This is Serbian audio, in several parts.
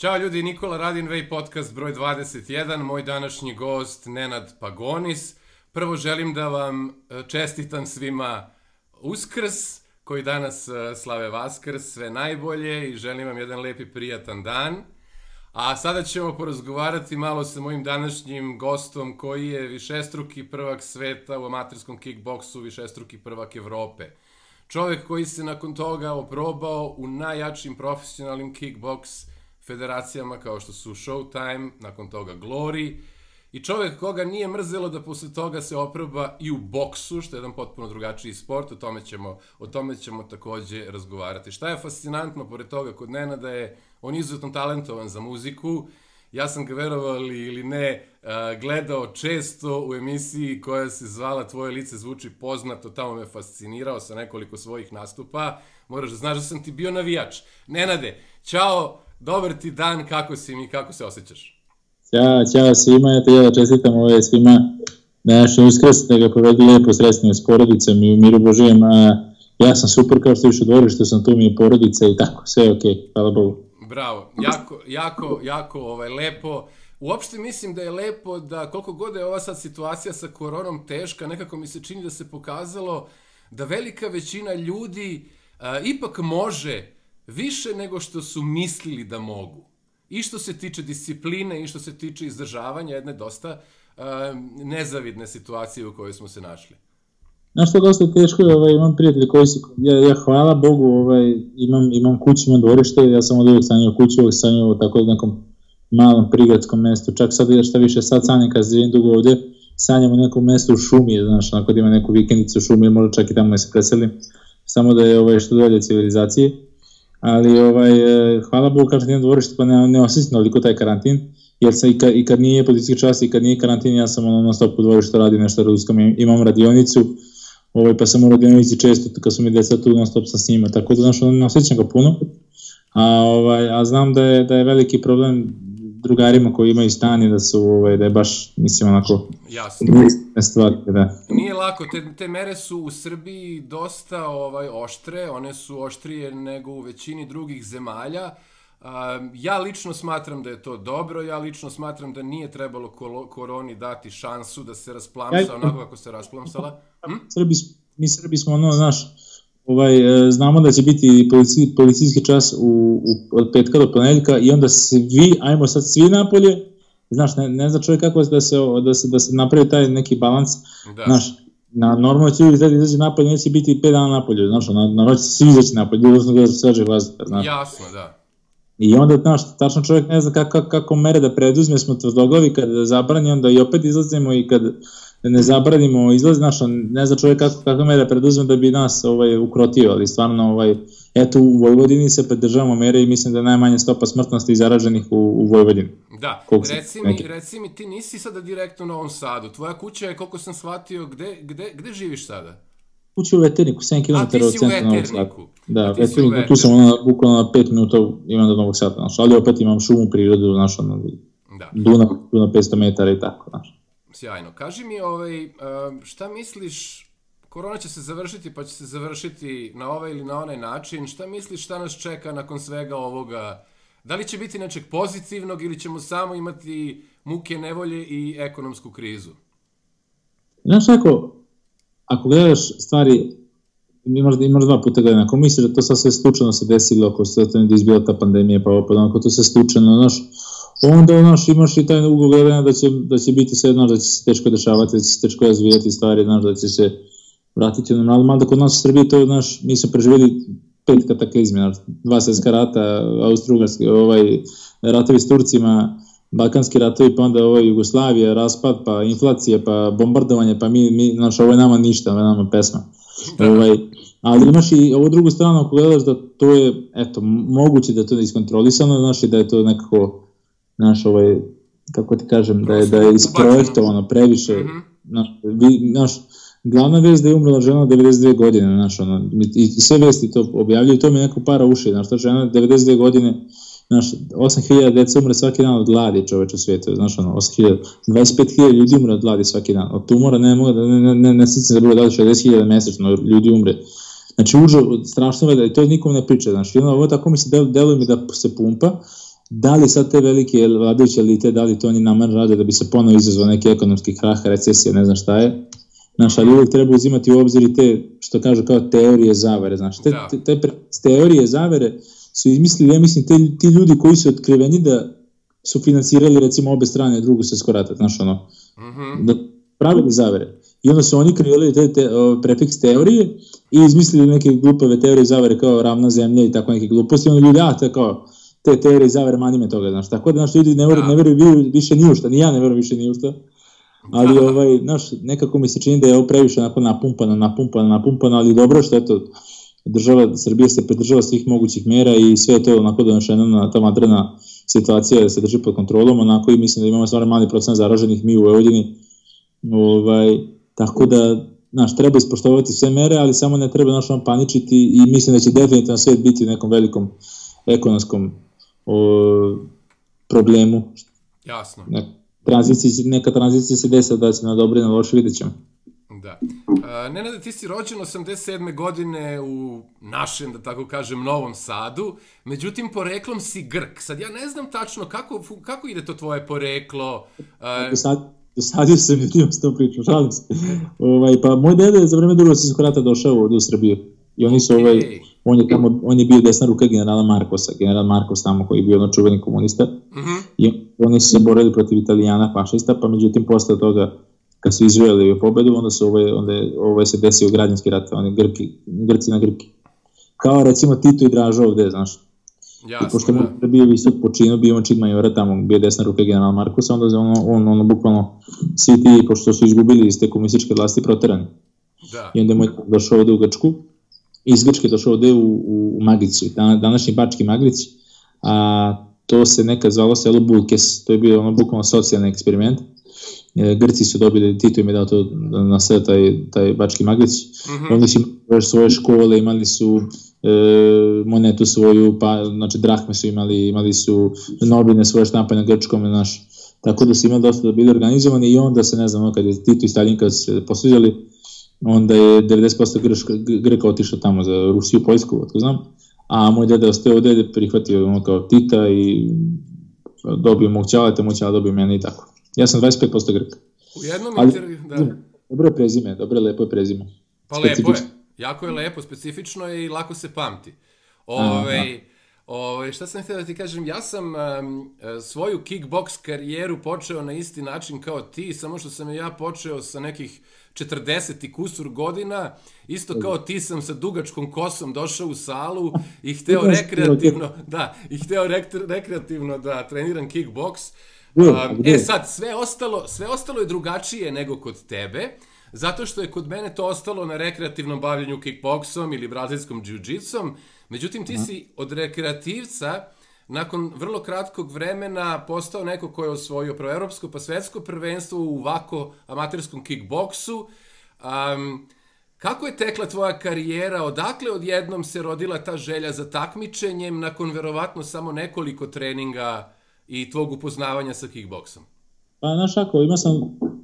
Ćao ljudi, Nikola Radin Way podcast broj 21, moj današnji gost Nenad Pagonis. Prvo želim da vam e, čestitam svima Uskrs, koji danas e, slave Vaskrs, sve najbolje i želim vam jedan lepi prijatan dan. A sada ćemo porazgovarati malo sa mojim današnjim gostom koji je višestruki prvak sveta u amaterskom kickboksu, višestruki prvak Evrope. Čovek koji se nakon toga oprobao u najjačim profesionalnim kickboks federacijama kao što su Showtime, nakon toga Glory, i čovek koga nije mrzelo da posle toga se oproba i u boksu, što je jedan potpuno drugačiji sport, o tome ćemo, o tome ćemo takođe razgovarati. Šta je fascinantno pored toga kod Nena da je on izuzetno talentovan za muziku, ja sam ga verovali ili ne gledao često u emisiji koja se zvala Tvoje lice zvuči poznato, tamo me fascinirao sa nekoliko svojih nastupa. Moraš da znaš da sam ti bio navijač. Nenade, čao, Dobar ti dan, kako si mi, kako se osjećaš? Ćao, ćao svima, eto ja da čestitam ove svima današnji uskrs, da ga povedu lepo sredstveno s porodicom i u miru Božijem, a ja sam super kao što više dvori, što sam tu mi je porodica i tako, sve je okej, okay, hvala Bogu. Bravo, jako, jako, jako ovaj, lepo. Uopšte mislim da je lepo da koliko god je ova sad situacija sa koronom teška, nekako mi se čini da se pokazalo da velika većina ljudi a, ipak može više nego što su mislili da mogu. I što se tiče discipline i što se tiče izdržavanja jedne dosta uh, nezavidne situacije u kojoj smo se našli. Znaš što dosta teško je, ovaj, imam prijatelje koji su, ja, ja hvala Bogu, ovaj, imam, imam kuću, imam dvorište, ja sam od uvijek sanjao kuću, uvijek sanjao tako u nekom malom prigradskom mestu, čak sad šta više, sad sanjam kad živim dugo ovde, sanjam u nekom mestu u šumi, znaš, onako da ima neku vikendicu u šumi, možda čak i tamo da se preselim, samo da je ovaj, što dolje civilizacije ali ovaj, e, hvala Bogu kažem imam dvorište pa ne, ne osjećam toliko taj karantin, jer sam i kad, i kad nije policijski čas i kad nije karantin ja sam ono non stop u dvorištu radim nešto rudskom, imam radionicu, ovaj, pa sam u radionici često kad su mi deca tu non stop sa s njima, tako da znaš, ne osjećam ga puno, a, ovaj, a znam da je, da je veliki problem drugarima koji imaju stan i da su, ovaj, da je baš, mislim, onako, Jasno. stvari, da. Nije lako, te, te mere su u Srbiji dosta ovaj, oštre, one su oštrije nego u većini drugih zemalja. Ja lično smatram da je to dobro, ja lično smatram da nije trebalo koroni dati šansu da se rasplamsa ja, onako kako se rasplamsala. Hm? Srbi, mi Srbi smo ono, znaš, ovaj, e, znamo da će biti polici, policijski čas u, u, od petka do ponedeljka i onda svi, ajmo sad svi napolje, znaš, ne, ne zna čovjek kako da se, da se, da se napravi taj neki balans, da. znaš, na normalno će ljudi izađe napolje, neće biti 5 dana napolje, znaš, na, na noć svi izaći napolje, odnosno da se sveže vazduha, znaš. Jasno, da. I onda, znaš, tačno čovjek ne zna kako, kako mere da preduzme, smo tvrdoglavi kada zabrani, onda i opet izlazimo i kad da ne zabranimo izlaz, znaš, ne zna čovjek kako, kako mere preduzme da bi nas ovaj, ukrotio, ali stvarno, ovaj, eto, u Vojvodini se predržavamo mere i mislim da je najmanja stopa smrtnosti zaraženih u, u Vojvodini. Da, reci mi, reci mi, ti nisi sada direktno u Novom Sadu, tvoja kuća je, koliko sam shvatio, gde, gde, gde živiš sada? Kuća u Veterniku, 7 km od centra Novog Sada. Da, Veterniku, tu sam ono, bukvalno na 5 minuta imam do Novog Sada, znaš, ali opet imam šumu, prirodu, znaš, ono, da. Duna, Duna 500 metara i tako, znaš. Sjajno. Kaži mi, ovaj, šta misliš, korona će se završiti, pa će se završiti na ovaj ili na onaj način. Šta misliš šta nas čeka nakon svega ovoga? Da li će biti nečeg pozitivnog ili ćemo samo imati muke, nevolje i ekonomsku krizu? Znaš ako, ako gledaš stvari, imaš, imaš dva puta gledanja, ako misliš da to sad sve slučajno se desilo, ako se da je izbila ta pandemija, pa opet, ako to se slučajno, znaš, onda znaš, imaš i taj ugol gledanja da će, da će biti sve, znaš, da će se teško dešavati, da će se teško razvijati stvari, znaš, da će se vratiti na normalno, da kod nas u Srbiji to, znaš, mi smo preživjeli pet kataklizme, znaš, dva svjetska rata, austro-ugarski, ovaj, ratovi s Turcima, Balkanski ratovi, pa onda ovaj Jugoslavija, raspad, pa inflacija, pa bombardovanje, pa mi, mi znaš, ovo je nama ništa, ovo je nama pesma. Da. Ovaj, ali imaš i ovu drugu stranu, ako gledaš da to je, eto, moguće da to je iskontrolisano, znaš, i da je to nekako naš ovaj, kako ti kažem, da je, da je isprojektovano previše, mm -hmm. naš, vi, naš, glavna vest da je umrla žena 92 godine, znaš, ono, i, i sve vesti to objavljaju, to mi je neko para uši, znaš, ta žena 92 godine, znaš, 8000 deca umre svaki dan od gladi čoveč u svijetu, znaš, ono, 8000, 25.000 ljudi umre od gladi svaki dan, od tumora ne mogu da, ne, ne, ne, ne sticam da bude da 60.000 mesečno ljudi umre, znači užo, strašno je da i to nikom ne priča, znaš, i ono, ovo tako mi se deluje mi da se pumpa, Da li sad te velike vladajuće elite, da li to oni namerno rade da bi se ponovo izazvao neki ekonomski krah, recesija, ne znam šta je. Znaš, ali uvijek treba uzimati u obzir i te, što kažu, kao teorije zavere. Znaš, te, da. te, te teorije zavere su izmislili, ja mislim, te, ti ljudi koji su otkriveni da su financirali, recimo, obe strane drugu svjetsko rata, znaš, ono, mm -hmm. da pravili zavere. I onda su oni kreirali te, te o, prefiks teorije i izmislili neke glupave teorije zavere kao ravna zemlja i tako neke gluposti. I onda ljudi, a, te kao, te teorije zavere mani me toga, znaš. Tako da, znaš, ljudi ne veruju, da. ne veruju više ni u šta, ni ja ne verujem više ni u šta. Ali, da. ovaj, znaš, nekako mi se čini da je ovo previše onako napumpano, napumpano, napumpano, ali dobro što eto, država Srbija se pridržava svih mogućih mera i sve je to onako donošeno na ta madrena situacija da se drži pod kontrolom, onako i mislim da imamo stvarno mali procent zaraženih mi u Vojvodini, ovaj, tako da, znaš, treba ispoštovati sve mere, ali samo ne treba naš paničiti i mislim da će definitivno svet biti u nekom velikom ekonomskom o, problemu. Jasno. Ne, tranzicija, neka tranzicija se desa da se na dobro i na loše, vidjet ćemo. Da. Uh, Nenade, ti si rođen 87. godine u našem, da tako kažem, Novom Sadu, međutim, poreklom si Grk. Sad ja ne znam tačno kako, kako ide to tvoje poreklo. Uh, sad, dosadio sam ljudima s tom pričom, šalim se. ovaj, pa moj dede je za vreme drugog svjetskog rata došao ovdje u Srbiju. I oni su, okay. ovaj, on je tamo, on je bio desna ruka generala Markosa, general Markos tamo koji je bio ono čuveni komunista. Mm -hmm. I oni su se borili protiv italijana, fašista, pa međutim posle toga kad su izvojali pobedu, onda su ovaj, onda je, ovaj se desio građanski rat, oni Grki, Grci na Grki. Kao recimo Tito i Dražo ovde, znaš. Jasno, I pošto da. je bio visok počinu, bio on čin majora tamo, bio desna ruka general Markusa, onda on, on, ono, bukvalno svi ti, pošto su izgubili iz te komunističke vlasti, proterani. Da. I onda je moj došao ovde u Grčku, iz Grčke došao ovde u, u, u Maglici, današnji Bački Maglici, a to se nekad zvalo selo Bulkes, to je bio ono bukvalno socijalni eksperiment, E, Grci su dobili, Tito im je dao to na sve taj, taj Bački Maglić, mm -hmm. oni su imali svoje škole, imali su e, monetu svoju, pa, znači drahme su imali, imali su novine svoje štampe na grčkom, naš, tako da su imali dosta da bili organizovani i onda se, ne znam, kad je Tito i Stalin kad su se posveđali, onda je 90% Grška, Grka otišao tamo za Rusiju, Poljsku, otko znam, a moj deda ostao ovde, prihvatio ono kao Tita i dobio mog ćaleta, moj ćala dobio mene i tako. Ja sam 25% Grk. U jednom Ali, intervju, da. Dobro je prezime, dobro je lepo je prezime. Pa lepo je, jako je lepo, specifično je i lako se pamti. Ove, Ove, šta sam htio da ti kažem, ja sam um, svoju kickbox karijeru počeo na isti način kao ti, samo što sam ja počeo sa nekih 40 i kusur godina, isto kao ti sam sa dugačkom kosom došao u salu i hteo rekreativno, da, i hteo rekreativno da treniram kickboks. Um, e sad, sve ostalo, sve ostalo je drugačije nego kod tebe, zato što je kod mene to ostalo na rekreativnom bavljanju kickboksom ili brazilskom džiu-džitsom, međutim ti si od rekreativca nakon vrlo kratkog vremena postao neko ko je osvojio proevropsko pa svetsko prvenstvo u ovako amaterskom kickboksu. Um, kako je tekla tvoja karijera? Odakle odjednom se rodila ta želja za takmičenjem nakon verovatno samo nekoliko treninga i tvog upoznavanja sa kickboksom? Pa, znaš ako, imao sam,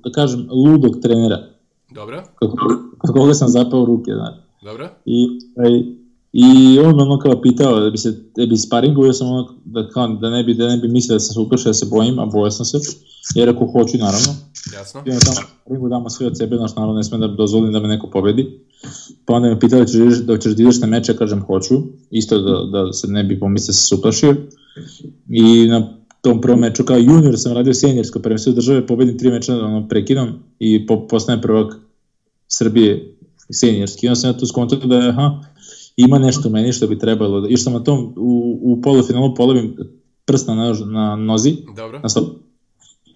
da kažem, ludog trenera. Dobro. Kako, koga sam zapao ruke, znaš. Dobro. I, aj, I on me ono kao pitao da bi se da bi sparingu, ja sam ono da, kao, da, ne bi, da ne bi mislio da sam se uplašio da se bojim, a bojao sam se, jer ako hoću naravno. Jasno. I onda tamo sparingu damo sve od sebe, znaš, naravno ne smem da dozvolim da me neko pobedi. Pa onda me pitao da ćeš, da ćeš da ideš na meče, kažem hoću, isto da, da se ne bi pomislio da se uplašio. I na tom prvom meču kao junior sam radio senjorsko prvenstvo države, pobedim tri meča ono, prekidom i po, postajem prvak Srbije senjorski. I onda sam ja tu skontao da je, aha, ima nešto u meni što bi trebalo. Da, još sam na tom, u, u polufinalu polovim prst na, na nozi, Dobro. na stop.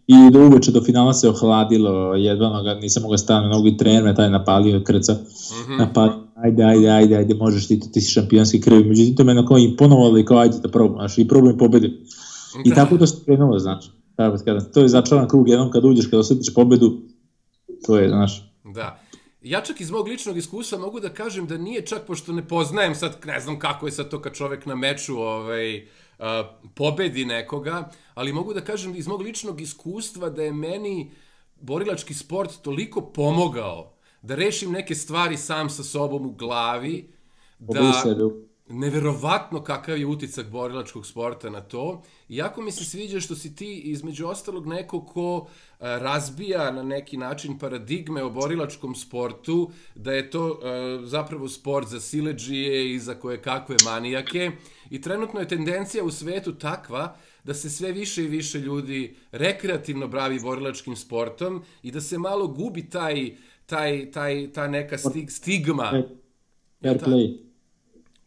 I do uveče do finala se ohladilo, jedva ga, nisam mogao staviti na nogu i trener me taj napalio, krca, mm -hmm. napalio, ajde, ajde, ajde, ajde, možeš ti, ti si šampionski krvi. Međutim, to me na koji imponovalo i kao, ajde da probam, znaš, i probam i pobedim. I da. tako da se krenulo, znači. Tako da to je začaran krug, jednom kad uđeš, kad osjetiš pobedu, to je, znaš. Da. Ja čak iz mog ličnog iskustva mogu da kažem da nije čak, pošto ne poznajem sad, ne znam kako je sad to kad čovek na meču ovaj, uh, pobedi nekoga, ali mogu da kažem iz mog ličnog iskustva da je meni borilački sport toliko pomogao da rešim neke stvari sam sa sobom u glavi, da, neverovatno kakav je uticak borilačkog sporta na to. Iako mi se sviđa što si ti između ostalog neko ko a, razbija na neki način paradigme o borilačkom sportu, da je to a, zapravo sport za sileđije i za koje kakve manijake. I trenutno je tendencija u svetu takva da se sve više i više ljudi rekreativno bravi borilačkim sportom i da se malo gubi taj, taj, taj, ta neka stig, stigma. Fair play.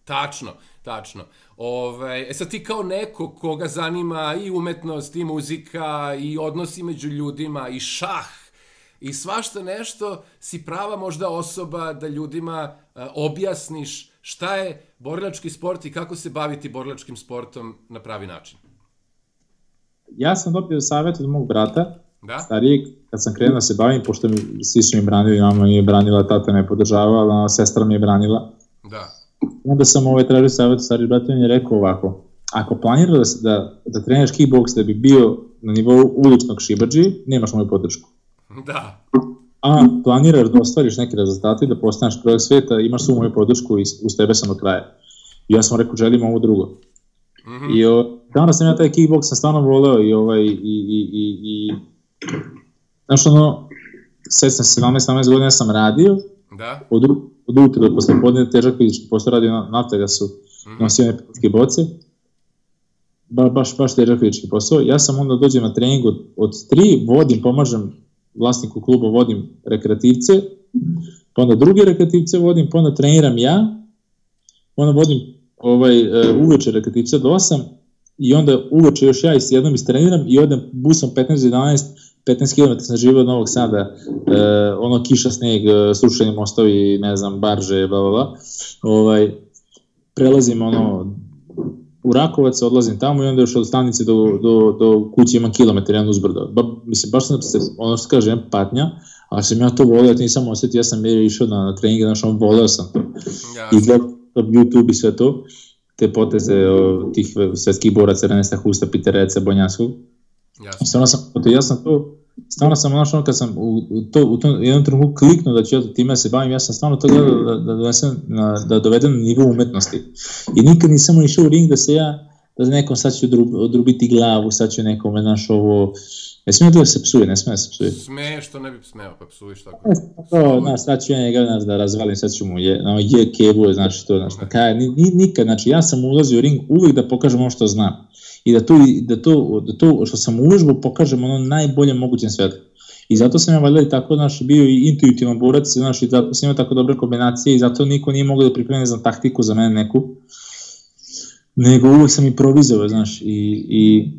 Tačno, tačno. Ove, e sad ti kao neko koga zanima i umetnost, i muzika, i odnosi među ljudima, i šah, i svašta nešto, si prava možda osoba da ljudima a, objasniš šta je borilački sport i kako se baviti borilačkim sportom na pravi način ja sam dobio savjet od mog brata, da? starijeg, kad sam krenuo da se bavim, pošto mi, svi su mi branili, mama mi je branila, tata me podržavala, sestra mi je branila. Da. Onda sam ovaj tražio savjet, brat mi je rekao ovako, ako planiraš da, da, da treniraš kickboks da bi bio na nivou uličnog šibađi, nemaš moju podršku. Da. A planiraš da ostvariš neke rezultate, da postaneš prvog sveta, imaš svu moju podršku i uz tebe sam do kraja. I ja sam rekao, želim ovo drugo. Mm -hmm. I o, danas sam ja taj kickbox sam stvarno voleo i ovaj, i, i, i, i znaš ono, sad sam 17-17 godina sam radio, da. od, od utra do posle podne težak fizički posao radio na, na su mm -hmm. nosio neke boce, ba, baš, baš težak fizički posao. Ja sam onda dođem na trening od, od 3, vodim, pomažem vlasniku kluba, vodim rekreativce, pa onda druge rekreativce vodim, pa onda treniram ja, onda vodim ovaj, uh, uveče rekreativce do 8 i onda uveče još ja jednom istreniram i odem busom 15-11 15 km sam živio od Novog Sada, uh, ono kiša, sneg, slušanje mostovi, ne znam, barže, bla, bla, bla. Ovaj, prelazim ono, u Rakovac, odlazim tamo i onda još od stanice do, do, do kuće imam kilometar, jedan uzbrdo. Ba, mislim, baš sam se, ono što kažem, patnja, ali sam ja to volio, ja nisam osetio, ja sam išao na, na treninge, znaš, on voleo sam to. Ja, I gledam YouTube i sve to, te poteze o, tih svetskih boraca Renesta Husta, Pitereca, Bonjanskog. Jasno. Stvarno sam, ja sam to, stvarno sam ono kad sam u, u, to, u tom jednom trenutku kliknuo da ću ja time se bavim, ja sam stvarno to gledao da, da, dovedem, na, da dovedem na nivo umetnosti. I nikad nisam išao u ring da se ja, da nekom sad ću odrubiti glavu, sad ću nekome, naš ovo, Ne smije da se psuje, ne smije da se psuje. Smije što ne bi smeo, pa psuješ tako. To, znaš, sad ću ja njega znaš, da razvalim, sad ću mu je, no, je kebu, znaš, to, znaš, kaj, ni, ni, nikad, znači, ja sam ulazio u ring uvijek da pokažem ono što znam. I da to, da to, da to što sam uvežbao pokažem ono najbolje mogućem svetu. I zato sam ja valjda i tako, znaš, bio i intuitivan borac, znaš, i zato sam imao tako dobre kombinacije i zato niko nije mogao da pripremi, za taktiku za mene neku, nego uvek sam improvizovao, znaš, i, i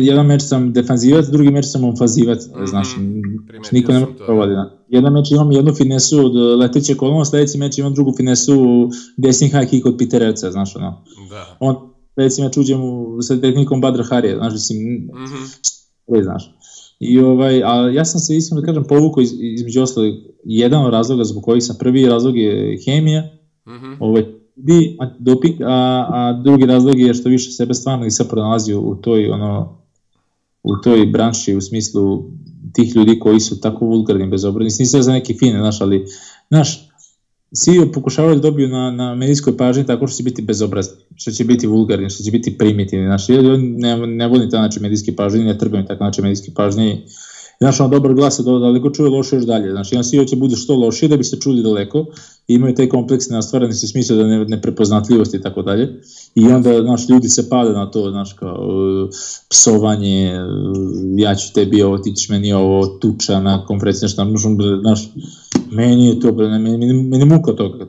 jedan meč sam defanzivac, drugi meč sam ofanzivac, mm znaš, niko ne može provodi. Da. Jedan meč imam jednu finesu od leteće kolona, sledeći meč imam drugu finesu desni high kick od Peterevca, znaš, ono. Da. On, sledeći meč uđem u, sa tehnikom Badra Harija, znaš, mislim, mm -hmm. znaš. I ovaj, a ja sam se iskreno da kažem povukao iz, između ostalog jedan od razloga zbog kojih sam prvi razlog je hemija, mm -hmm. ovaj, bi doping, a, a drugi razlog je što više sebe stvarno i sad pronalazio u toj ono u toj branši u smislu tih ljudi koji su tako vulgarni bezobrazni, nisam za neke fine, znaš, ali, znaš, svi pokušavaju da dobiju na, na medijskoj pažnji tako što će biti bezobrazni, što će biti vulgarni, što će biti primitivni, znaš, ne, ne volim ta način medijske pažnje, ne trbujem tako način medijske pažnje znaš, on dobar glas je daleko čuje loše još dalje, znači jedan CEO će bude što lošije da bi se čuli daleko i imaju taj kompleks neostvarani se smisla da ne, neprepoznatljivosti i tako dalje i onda, znaš, ljudi se pade na to, znaš, kao psovanje, ja ću tebi ovo, ti ćeš meni ovo, tuča na konferenciji, znaš, znaš, meni je to, meni, meni, meni muka toga.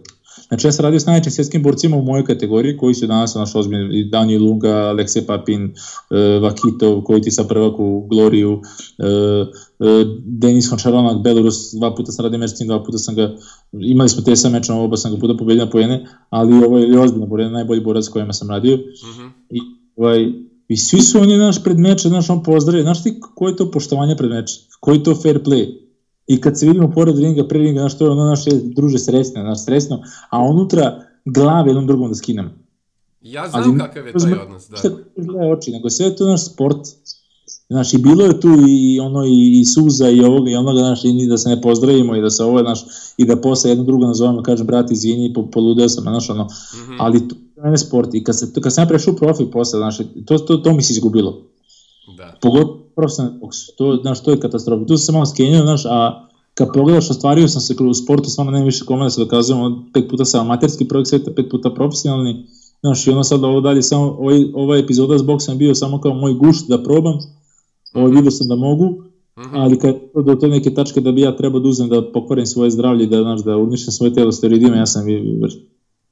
Znači ja sam radio s najvećim svjetskim borcima u mojoj kategoriji koji su danas naš ozbiljni, Daniel Lunga, Alekse Papin, uh, Vakitov, koji ti sa prvak u Gloriju, uh, uh, Denis Hončaronak, Belarus, dva puta sam radio meč dva puta sam ga, imali smo te sa mečom, oba sam ga puta pobedio na pojene, ali ovo je ozbiljno borac, najbolji borac s kojima sam radio. Uh mhm. -huh. I, ovaj, I svi su oni naš pred meče, znaš, on pozdravio, znaš ti koje je to poštovanje pred meče, koji je to fair play, I kad se vidimo pored ringa, pre ringa, znaš, to je ono naše druže sresno, znaš, sresno, a unutra glave jednom drugom da skinem. Ja znam Ali, kakav je taj odnos, da. Šta gleda oči, nego sve je to naš sport. Znaš, i bilo je tu i ono i, i suza i ovoga i onoga, znaš, i da se ne pozdravimo i da se ovo, znaš, i da posle jedno drugo nazovemo, kažem, brati, izvini, po, poludeo sam, znaš, ono, mm -hmm. ali to je mene sport i kad, se, kad sam ja prešao profil posle, znaš, to, to, to mi se izgubilo. Da. Pogotovo profesionalni boks, to, znaš, to je katastrofa. Tu sam se malo skenio, znaš, a kad pogledaš, ostvario sam se kroz sportu, stvarno nema više kome da se dokazujem, pet puta sam amaterski projekt sveta, pet puta profesionalni, znaš, i ono sad ovo dalje, samo, ovaj, ova epizoda s boksom bio samo kao moj gušt da probam, ovo vidio sam da mogu, mhm. ali kad do te neke tačke da bi ja trebao da uzem da pokorim svoje zdravlje, da, znaš, da uništem svoje telo steroidima, ja sam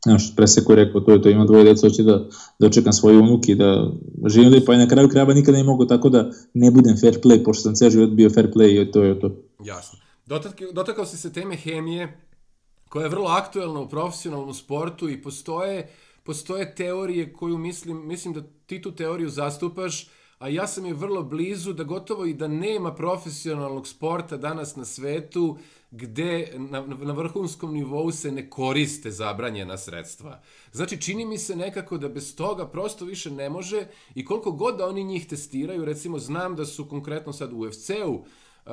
znaš, preseko rekao, to je to, imam dvoje djeca, hoće da, da očekam svoje unuki, da živim lijepo, pa i na kraju krajeva nikada ne mogu tako da ne budem fair play, pošto sam ceo život bio fair play i to je to. Jasno. Dotakao si se teme hemije, koja je vrlo aktuelna u profesionalnom sportu i postoje, postoje teorije koju mislim, mislim da ti tu teoriju zastupaš, a ja sam je vrlo blizu da gotovo i da nema profesionalnog sporta danas na svetu gde na, na vrhunskom nivou se ne koriste zabranjena sredstva. Znači, čini mi se nekako da bez toga prosto više ne može i koliko god da oni njih testiraju, recimo znam da su konkretno sad u UFC-u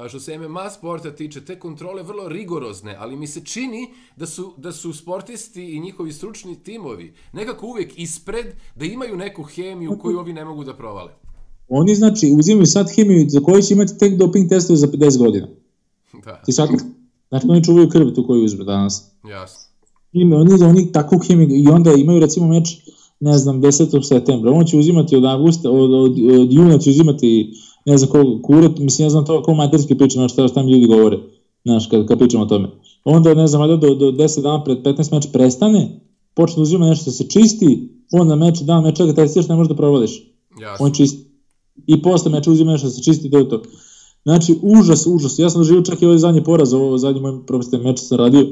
što se MMA sporta tiče, te kontrole vrlo rigorozne, ali mi se čini da su, da su sportisti i njihovi stručni timovi nekako uvijek ispred, da imaju neku hemiju koju ovi ne mogu da provale. Oni znači uzimaju sad hemiju za koju će imati tek doping testove za 50 godina. Da. Ti sad, znači oni čuvaju krv tu koju uzme danas. Jasno. Ima, oni, oni takvu hemiju i onda imaju recimo meč ne znam, 10. septembra. On će uzimati od avgusta, od, od, od juna će uzimati ne znam ko kurat, mislim, ja znam to ko materski priča, šta, šta mi ljudi govore, znaš, kad, kad pričamo o tome. Onda, ne znam, do, do 10 dana pred 15 meč prestane, počne da uzima nešto da se čisti, onda meč, dan meča ga testiraš, ne možeš da provališ. Jasno. On čisti. I posle meča uzima nešto da se čisti, to je to. Znači, užas, užas. Ja sam doživio čak i ovaj zadnji poraz, ovo zadnji moj profesionalni meč sam radio,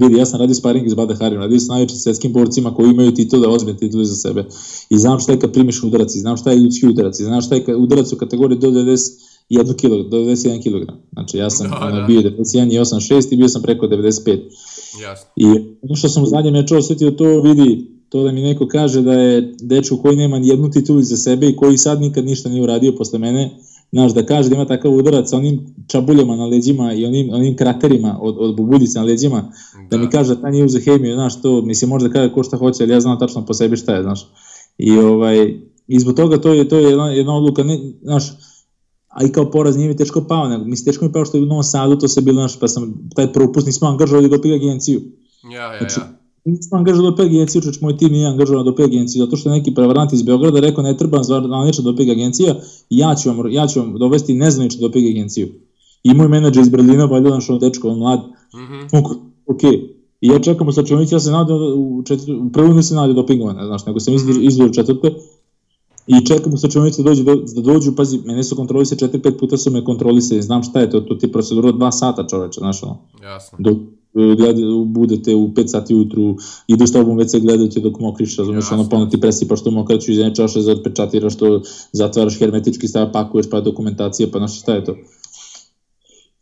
Vidi, ja sam radio sparing iz Bada Harim, radio sam najvećim svetskim borcima koji imaju titule, ozbiljne titule za sebe. I znam šta je kad primiš udarac, i znam šta je ljudski udarac, i znam šta je udarac u kategoriji do 91 kg, do 91 kg. Znači ja sam da, da. bio 91 i 86 i bio sam preko 95. Jasno. I ono što sam u zadnjem meču osetio to vidi, to da mi neko kaže da je dečko koji nema jednu titulu za sebe i koji sad nikad ništa nije uradio posle mene, znaš, da kaže da ima takav udarac sa onim čabuljama na leđima i onim, onim kraterima od, od bubudice na leđima, da. da mi kaže da ta nije uze hemiju, znaš, to, mislim, može da kaže ko šta hoće, ali ja znam tačno po sebi šta je, znaš. I, ovaj, i zbog toga to je, to je jedna, jedna odluka, ne, znaš, a i kao poraz nije mi teško pao, nego mislim teško mi pao što je u Novom Sadu, to se bilo, znaš, pa sam taj propust nismo angažovali da ga agenciju. Ja, ja, znači, ja nisam angažao do agenciju, čuč moj tim nije angažovan do agenciju, zato što je neki prevarant iz Beograda rekao ne treba zvanična do agencija, ja ću vam, ja ću vam dovesti nezvaničnu do agenciju. I moj menadžer iz Berlina, valjda naš dečko, on mlad, mm -hmm. ok, I ja čekam u slačionici, ja se nadam u, četvr, u prvu nisam nadam dopingovane, znaš, nego sam izvio u četvrte, i čekam u slačionici da dođu, da, da dođu, pazi, mene su kontrolise 4-5 puta su me kontrolisali, znam šta je to, to ti procedura od 2 sata čoveče, znaš, ono. Jasno. Do, gleda, budete u 5 sati ujutru, idu s tobom WC gledate dok mokriš, razumeš, ono, pa ti presipaš to mokraću iz jedne čaše, zapečatiraš to, zatvaraš hermetički stav, pakuješ, pa dokumentacija, pa znaš šta je to.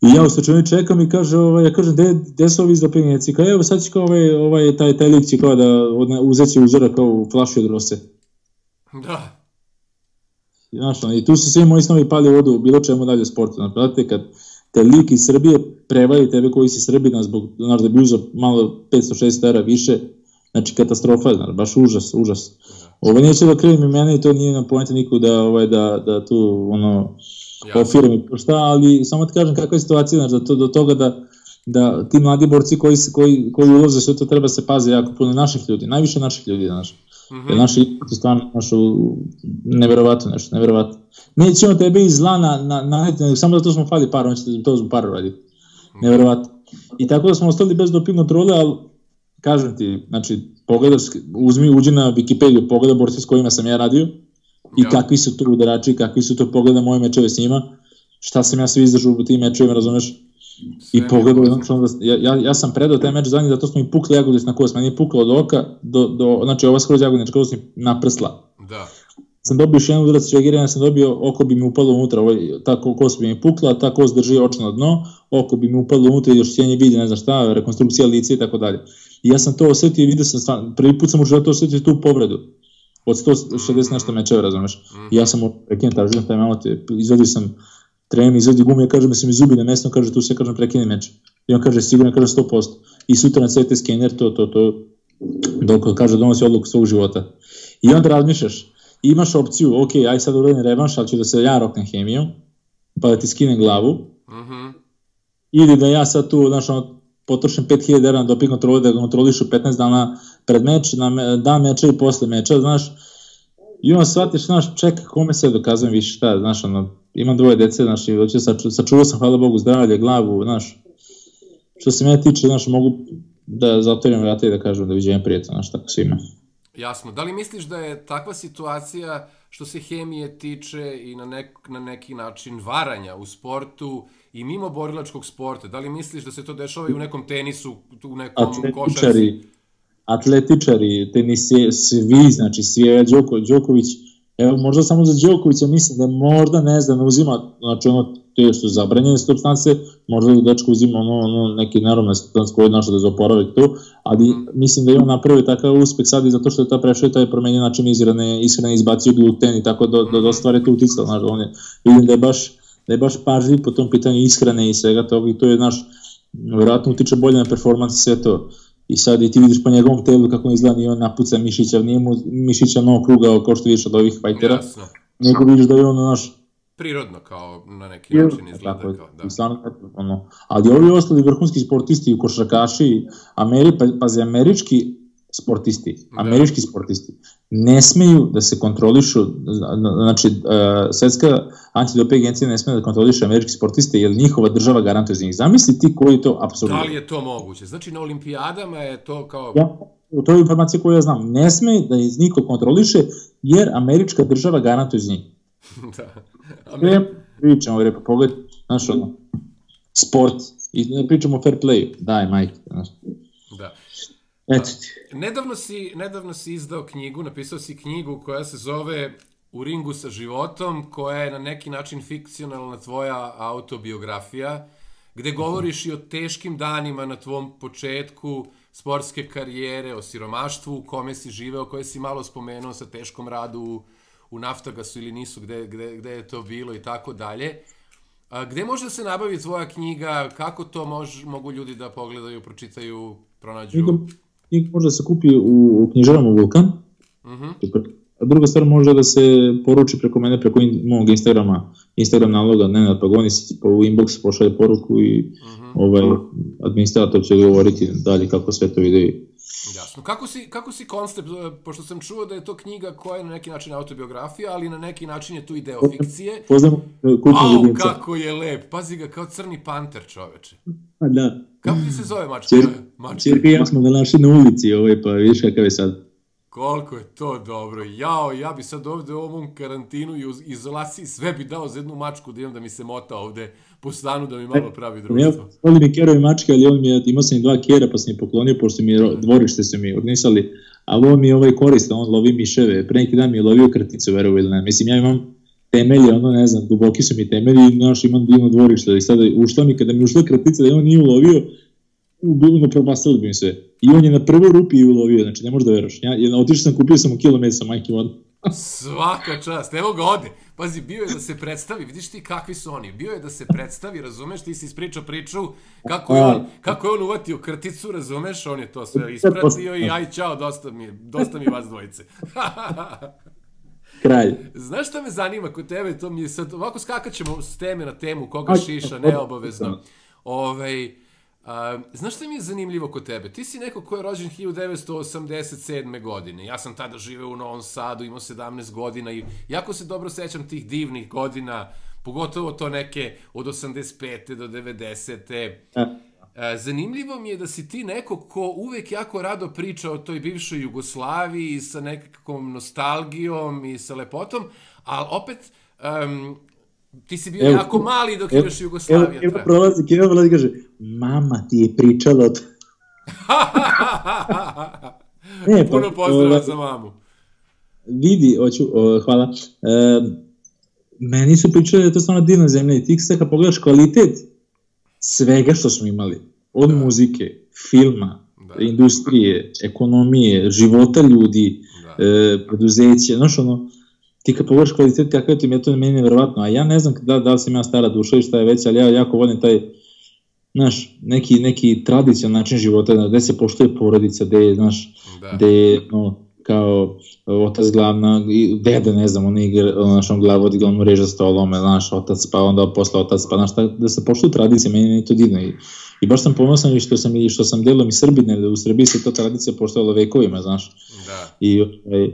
I ja u slučaju čekam i kaže, ovaj, ja kažem, gde, gde su ovi izdopljenjeci? Kao, evo, sad će kao ovaj, ovaj, taj, taj lik će kao da odne, uzeće uzora kao flašu od rose. Da. Znaš, i tu su svi moji snovi pali u vodu, bilo čemu dalje sportu. Napravite, kad, te lik iz Srbije prevari tebe koji si Srbina zbog, znaš, da bi uzao malo 500-600 era više, znači katastrofa, znaš, baš užas, užas. Ovo neće da krivim i mene i to nije na pojenta niko da, ovaj, da, da tu, ono, ofiram i šta, ali samo ti kažem kakva je situacija, znaš, da to, do toga da, da ti mladi borci koji, koji, koji ulaze sve to treba se paze jako puno naših ljudi, najviše naših ljudi, znaš. Mm -hmm. Naši ljudi stvarno našu neverovatno nešto, neverovatno. Nećemo tebe iz zla na, na, na, samo zato smo fali par, on će to zbog par raditi. Neverovatno. I tako da smo ostali bez doping kontrole, ali kažem ti, znači, pogledaš, uzmi, uđi na Wikipediju, pogleda borci s kojima sam ja radio i ja. kakvi su to udarači, kakvi su to pogleda moje mečeve s njima, šta sam ja sve izdržao u tim mečevima, razumeš? I pogledao, znači, onda, ja, ja, ja sam predao taj meč zadnji, zato smo mi pukli jagodic na kost, meni je puklo od oka do, do znači ova skroz jagodic kost mi naprsla. Da. Sam dobio još jedan udarac reagiranja, sam dobio, oko bi mi upalo unutra, ovaj, ta kost bi mi pukla, ta kost drži očno dno, oko bi mi upalo unutra i još sjenje vidi, ne znam šta, rekonstrukcija lice i tako dalje. I ja sam to osetio i vidio sam, stvarno, prvi put sam u životu osetio tu povredu. od 160 nešto mečeva, razumeš. I ja sam prekinuo tražio taj malo, izvadio sam trening, izvadio gume, kaže mi se mi zubi na mesto, kaže tu se kažem prekine meč. I on kaže sigurno kaže 100%. I sutra na CT skener to, to, to, dok kaže donosi odluku svog života. I onda razmišljaš, imaš opciju, ok, aj sad uradim revanš, ali ću da se ja roknem hemijom, pa da ti skinem glavu, uh Mhm. -huh. ili da ja sad tu, znaš, ono, potrošim 5000 dera na doping kontrolu, da ga kontrolišu 15 dana pred meč, na me, dan meča i posle meča, znaš, i onda shvatiš, znaš, čekaj, kome se dokazujem više šta, znaš, ono, imam dvoje dece, znaš, i hoće, saču, sačuvao sam, hvala Bogu, zdravlje, glavu, znaš, što se mene tiče, znaš, mogu da zatvorim vrata i da kažem da viđenja prijatelja, znaš, tako svima. Jasno. Da li misliš da je takva situacija što se hemije tiče i na, nek, na neki način varanja u sportu i mimo borilačkog sporta, da li misliš da se to dešava i u nekom tenisu, u nekom košarci? Atletičari, tenisi, svi, znači svi, Đoko, Đoković, evo možda samo za Đokovića mislim da možda ne znam, uzima, znači ono, te su zabranjene substance, možda da dečko uzima ono, ono neke nerovne substance koje je našo da zaporave to, ali mislim da je on napravio takav uspeh sad i zato što je ta prešao taj promenio način izrane, ishrane, izbacio gluten i tako da, da, da stvari to uticalo, znači on je, vidim da je baš, da je baš pažljiv po tom pitanju ishrane i svega toga i to je naš, vjerojatno utiče bolje na performans sve to. I sad i ti vidiš po njegovom telu kako izgleda i on napuca mišića, nije mu mišića mnogo krugao kao što vidiš od ovih fajtera, Jasno. nego vidiš da je on naš prirodno kao na neki način izgleda tako, kao, da. Stvarno, ono, ali ovi ostali vrhunski sportisti, košarkaši, Ameri, pa, pazi, američki sportisti, da. američki sportisti, ne smeju da se kontrolišu, znači uh, svetska antidoping agencija ne sme da kontroliše američki sportiste, jer njihova država garantuje za njih. Zamisli ti koji to apsolutno. Da li je to moguće? Znači na olimpijadama je to kao... Ja, to je informacija koju ja znam. Ne sme da iz niko kontroliše, jer američka država garantuje za njih. da. Amer... Pričamo, re, pa pogled, znaš ono, sport, i pričamo o fair play, daj majke, znaš. Da. Eto ti. Nedavno si, nedavno si izdao knjigu, napisao si knjigu koja se zove U ringu sa životom, koja je na neki način fikcionalna tvoja autobiografija, gde govoriš i o teškim danima na tvom početku sportske karijere, o siromaštvu u kome si živeo, koje si malo spomenuo sa teškom radu u, u Naftagasu ili nisu, gde, gde, gde je to bilo i tako dalje. A, gde može da se nabavi tvoja knjiga, kako to mož, mogu ljudi da pogledaju, pročitaju, pronađu? Knjiga, knjiga može da se kupi u, u knjižarama Vulkan, uh Mhm. -huh. A druga stvar može da se poruči preko mene, preko in, mog Instagrama, Instagram naloga, Nenad Pagonis, po inbox pošalje poruku i uh -huh. ovaj, administrator će govoriti dalje kako sve to ide. Jasno. Kako si, kako si koncept, pošto sam čuo da je to knjiga koja je na neki način autobiografija, ali na neki način je tu i deo fikcije. Poznam kultnu Au, ljubimca. kako je lep, pazi ga kao crni panter čoveče. A da. Kako ti se zove mačka? Čer, mačka. Čerka ja smo ga našli na ulici, ovaj, pa vidiš kakav je sad. Koliko je to dobro. Jao, ja bi sad ovde u ovom karantinu i izolaciji sve bi dao za jednu mačku da imam da mi se mota ovde po stanu da mi malo pravi društvo. Ja volim i kerove mačke, ali on mi je, imao sam i dva kera pa sam ih poklonio, pošto mi je dvorište su mi organizali, ali on mi je ovaj korista, on lovi miševe. Pre neki dan mi je lovio krticu, verovo ili ne. Mislim, ja imam temelje, ono ne znam, duboki su mi temelji i znaš, imam divno dvorište. I sada ušla mi, kada mi ušla kratica da on nije ulovio, bilo propastilo bi mi sve. I on je na prvoj rupi ulovio, znači ne možeš da veruješ. Ja, otišao sam, kupio sam kilo mesa majke vodu. Svaka čast, evo ga ode. Pazi, bio je da se predstavi, vidiš ti kakvi su oni. Bio je da se predstavi, razumeš, ti si ispričao priču kako je on, kako je on uvatio krticu, razumeš, on je to sve ispratio i aj čao, dosta mi, dosta mi vas dvojice. Kralj. Znaš šta me zanima kod tebe, to mi je sad, ovako skakaćemo s teme na temu, koga šiša, neobavezno. Ovaj, Uh, znaš šta mi je zanimljivo kod tebe? Ti si neko ko je rođen 1987. godine. Ja sam tada živeo u Novom Sadu, imao 17 godina i jako se dobro sećam tih divnih godina, pogotovo to neke od 85. do 90. Uh, zanimljivo mi je da si ti neko ko uvek jako rado priča o toj bivšoj Jugoslaviji sa nekakvom nostalgijom i sa lepotom, ali opet um, Ti si bio evo, jako mali dok evo, još Jugoslavija evo, evo prolazi, evo prolazi i kaže, mama ti je pričala o to. ne, pa, Puno pozdrava o, za mamu. Vidi, hoću, o, hvala. E, meni su pričali da je to stvarno divna zemlja i ti sad kad pogledaš kvalitet svega što smo imali, od da. muzike, filma, da. industrije, ekonomije, života ljudi, da. e, preduzeće, znaš ono, ti kad pogledaš kvalitet kakav ti je to meni nevjerovatno, a ja ne znam da, da li sam ja stara duša i šta je već, ali ja jako volim taj, znaš, neki, neki tradicijan način života, gde se poštuje porodica, gde je, znaš, da. gde je, no, kao otac glavna, dede, ne znam, on igra, znaš, on glava vodi glavnu reža stolom, znaš, otac, pa onda posle otac, pa znaš, da se poštuju tradicije, meni je to divno i, i baš sam ponosan i što sam, i što sam delom i Srbine, da u Srbiji se to tradicija poštovala vekovima, znaš, da. i, ovaj,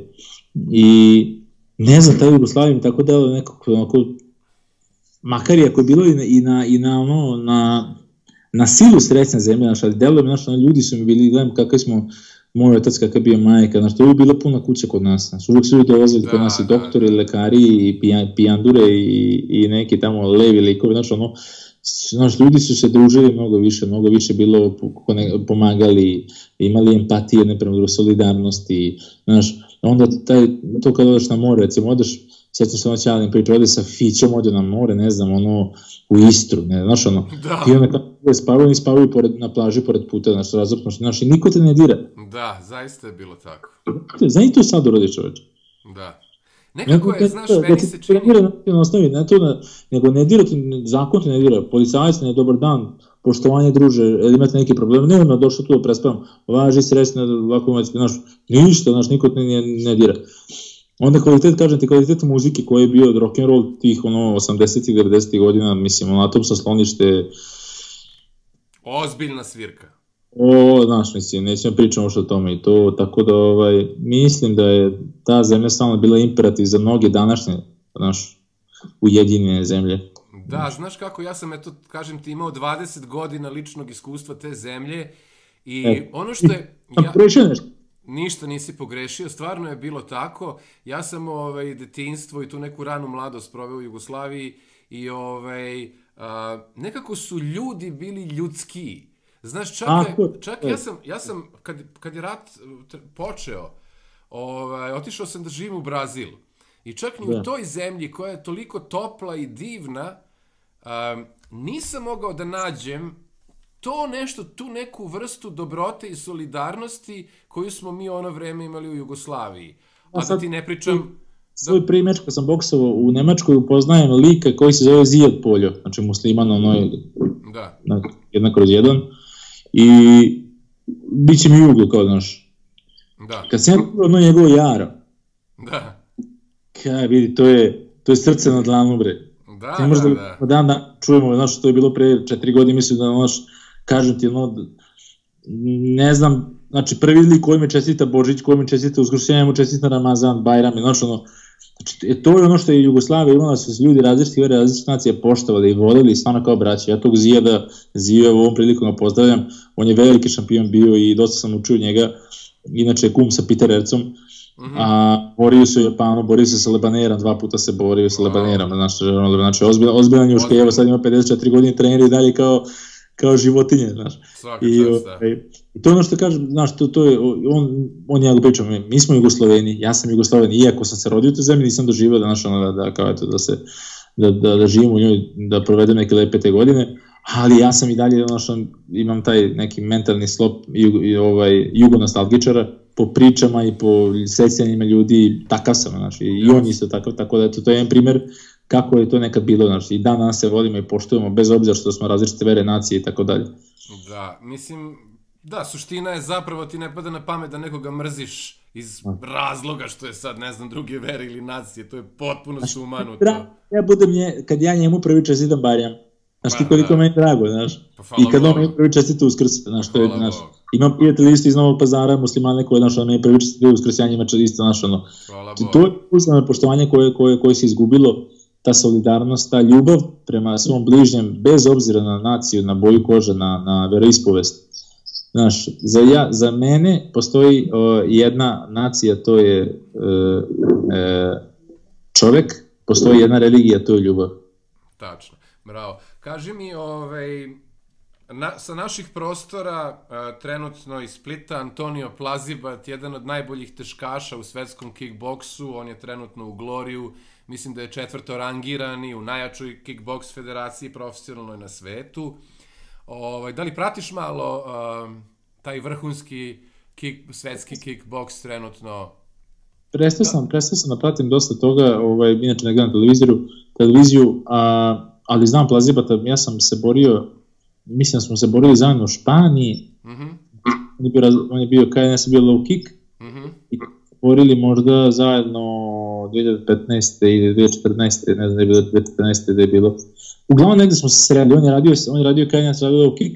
i ne znam, taj Jugoslavija mi tako delo nekako, onako, makar je ako je bilo i na, i na, i na, ono, na, na silu srećna zemlja, znaš, ali delo mi, znaš, ljudi su mi bili, gledam kakve smo, moj otac kakav bio majka, znaš, to je bila puna kuća kod nas, znaš, uvijek su ljudi dolazili da, kod nas i da. doktori, da. lekari, i pijan, pijandure i, i neki tamo levi likovi, znaš, ono, znaš, ljudi su se družili mnogo više, mnogo više bilo pomagali, imali empatije, ne prema solidarnosti, znaš, onda taj, to kad odeš na more, recimo, odeš, sećam se ono Ćalin priča, ode sa Fićom, ode na more, ne znam, ono, u Istru, ne, znaš, ono, da. i onda kada spavaju, oni spavaju pored, na plaži pored puta, znaš, razopno, znaš, i niko te ne dira. Da, zaista je bilo tako. Znaš, to sad uradi čoveč. Da. Nekako je, znaš, meni se čini... Ne na osnovi, ne to da, nego ne dira, zakon te ne dira, policajac ne, dobar dan, poštovanje druže, ili imate neki problem, ne, ima došao tu da prespavam, važi sresno, ovako, znaš, ništa, znaš, niko te ne, ne dira. Onda kvalitet, kažem ti, kvalitet muzike koji je bio od rock and roll tih ono 80-ih, 90-ih godina, mislim, na tom sa slonište... Ozbiljna svirka. O, znaš, mislim, nećemo pričamo što o tome i to, tako da ovaj, mislim da je ta zemlja stalno bila imperativ za mnoge današnje, znaš, ujedinjene zemlje. Da, znaš kako, ja sam, eto, kažem ti, imao 20 godina ličnog iskustva te zemlje i e, ono što je... Ja, Prešao nešto? Ništa nisi pogrešio, stvarno je bilo tako. Ja sam ovaj, detinstvo i tu neku ranu mladost proveo u Jugoslaviji i ovaj, a, nekako su ljudi bili ljudski. Znaš, čak, je, čak ja sam, ja sam kad, kad je rat počeo, ovaj, otišao sam da živim u Brazil. I čak ni da. u toj zemlji koja je toliko topla i divna, um, nisam mogao da nađem to nešto, tu neku vrstu dobrote i solidarnosti koju smo mi ono vreme imali u Jugoslaviji. A, A da ti ne pričam... Da- svoj primjer, kad sam boksovao u Nemačkoj, upoznajem lika koji se zove Zijad Poljo, znači musliman, ono je da. na, jedna kroz jedan, i bit će mi jugo, kao, znaš. Da. Kad sam ja ono njegovo jaro, da. Kaj, vidi, to je, to je srce na dlanu, bre. Da, da, možda da. da. Dan, da, čujemo, znaš, to je bilo pre četiri godine, mislim da, znaš, kažem ti, ono, ne znam, znači prvi lik koji me čestita Božić, koji me čestita Uskršenje, mu čestita Ramazan, Bajram, znači ono, znači, e, to je ono što je Jugoslavija imala, su ljudi različiti vere, različite nacije poštovali i volili i stvarno kao braća. Ja tog Zijada, Zija u ovom priliku ga pozdravljam, on je veliki šampion bio i dosta sam učio njega, inače kum sa Peter Ercom, Mm -hmm. a borio se u Japanu, borio se sa Lebanerom, dva puta se borio sa Lebanerom, znači, znači ozbiljan, ozbiljan juška, evo sad ima 54 godine trenira i dalje kao kao životinje, znaš. Svaka I, da. I, I to je ono što kažem, znaš, to, to je, on, on ja ga pričam, mi, mi smo Jugosloveni, ja sam Jugosloven, iako sam se rodio u toj zemlji, nisam doživio da, znaš, ono, da, da, kao eto, da se, da, da, da živim u njoj, da provedem neke lepe te godine, ali ja sam i dalje, znaš, imam taj neki mentalni slop i, i ovaj, jugonostalgičara, po pričama i po sećanjima ljudi, takav sam, znaš, i, on isto takav, tako da eto, to je jedan primer kako je to nekad bilo, znači i dan danas se volimo i poštujemo bez obzira što smo različite vere, nacije i tako dalje. Da, mislim, da, suština je zapravo ti ne pada na pamet da nekoga mrziš iz razloga što je sad, ne znam, druge vere ili nacije, to je potpuno znači, sumanuto. Ja budem nje, kad ja njemu prvi čestitam Barjam, Znaš pa, koliko da. meni drago, znaš. Pa, I kad on meni prvi čestite uskrs, znaš, to je, znaš. Imam prijatelji isto iz Novog pazara, muslimane koje, znaš, on meni prvi čestite uskrs, ja njima isto, znaš, ono. To je uzmano poštovanje koje, koje, koje se izgubilo ta solidarnost, ta ljubav prema svom bližnjem, bez obzira na naciju, na boju kože, na, na veroispovest. Znaš, za, ja, za mene postoji o, jedna nacija, to je e, e, čovek, postoji jedna religija, to je ljubav. Tačno, bravo. Kaži mi, ovaj, na, sa naših prostora, a, trenutno iz Splita, Antonio Plazibat, jedan od najboljih teškaša u svetskom kickboksu, on je trenutno u Gloriju, mislim da je četvrto rangirani u najjačoj kickboks federaciji profesionalnoj na svetu. Ovaj, da li pratiš malo uh, taj vrhunski kick, svetski kickboks trenutno? prestao sam, prestao sam da pratim dosta toga, ovaj, inače ne gledam televiziju, televiziju a, ali znam Plazibata, ja sam se borio, mislim da smo se borili zajedno u Španiji, mm -hmm. on, je bio, on je bio, kada je bio low kick, mm -hmm. i borili možda zajedno 2015. ili 2014. ne znam da je bilo 2014. da je bilo. Uglavnom negde smo se sreli, on je radio, on je radio je radio low kick,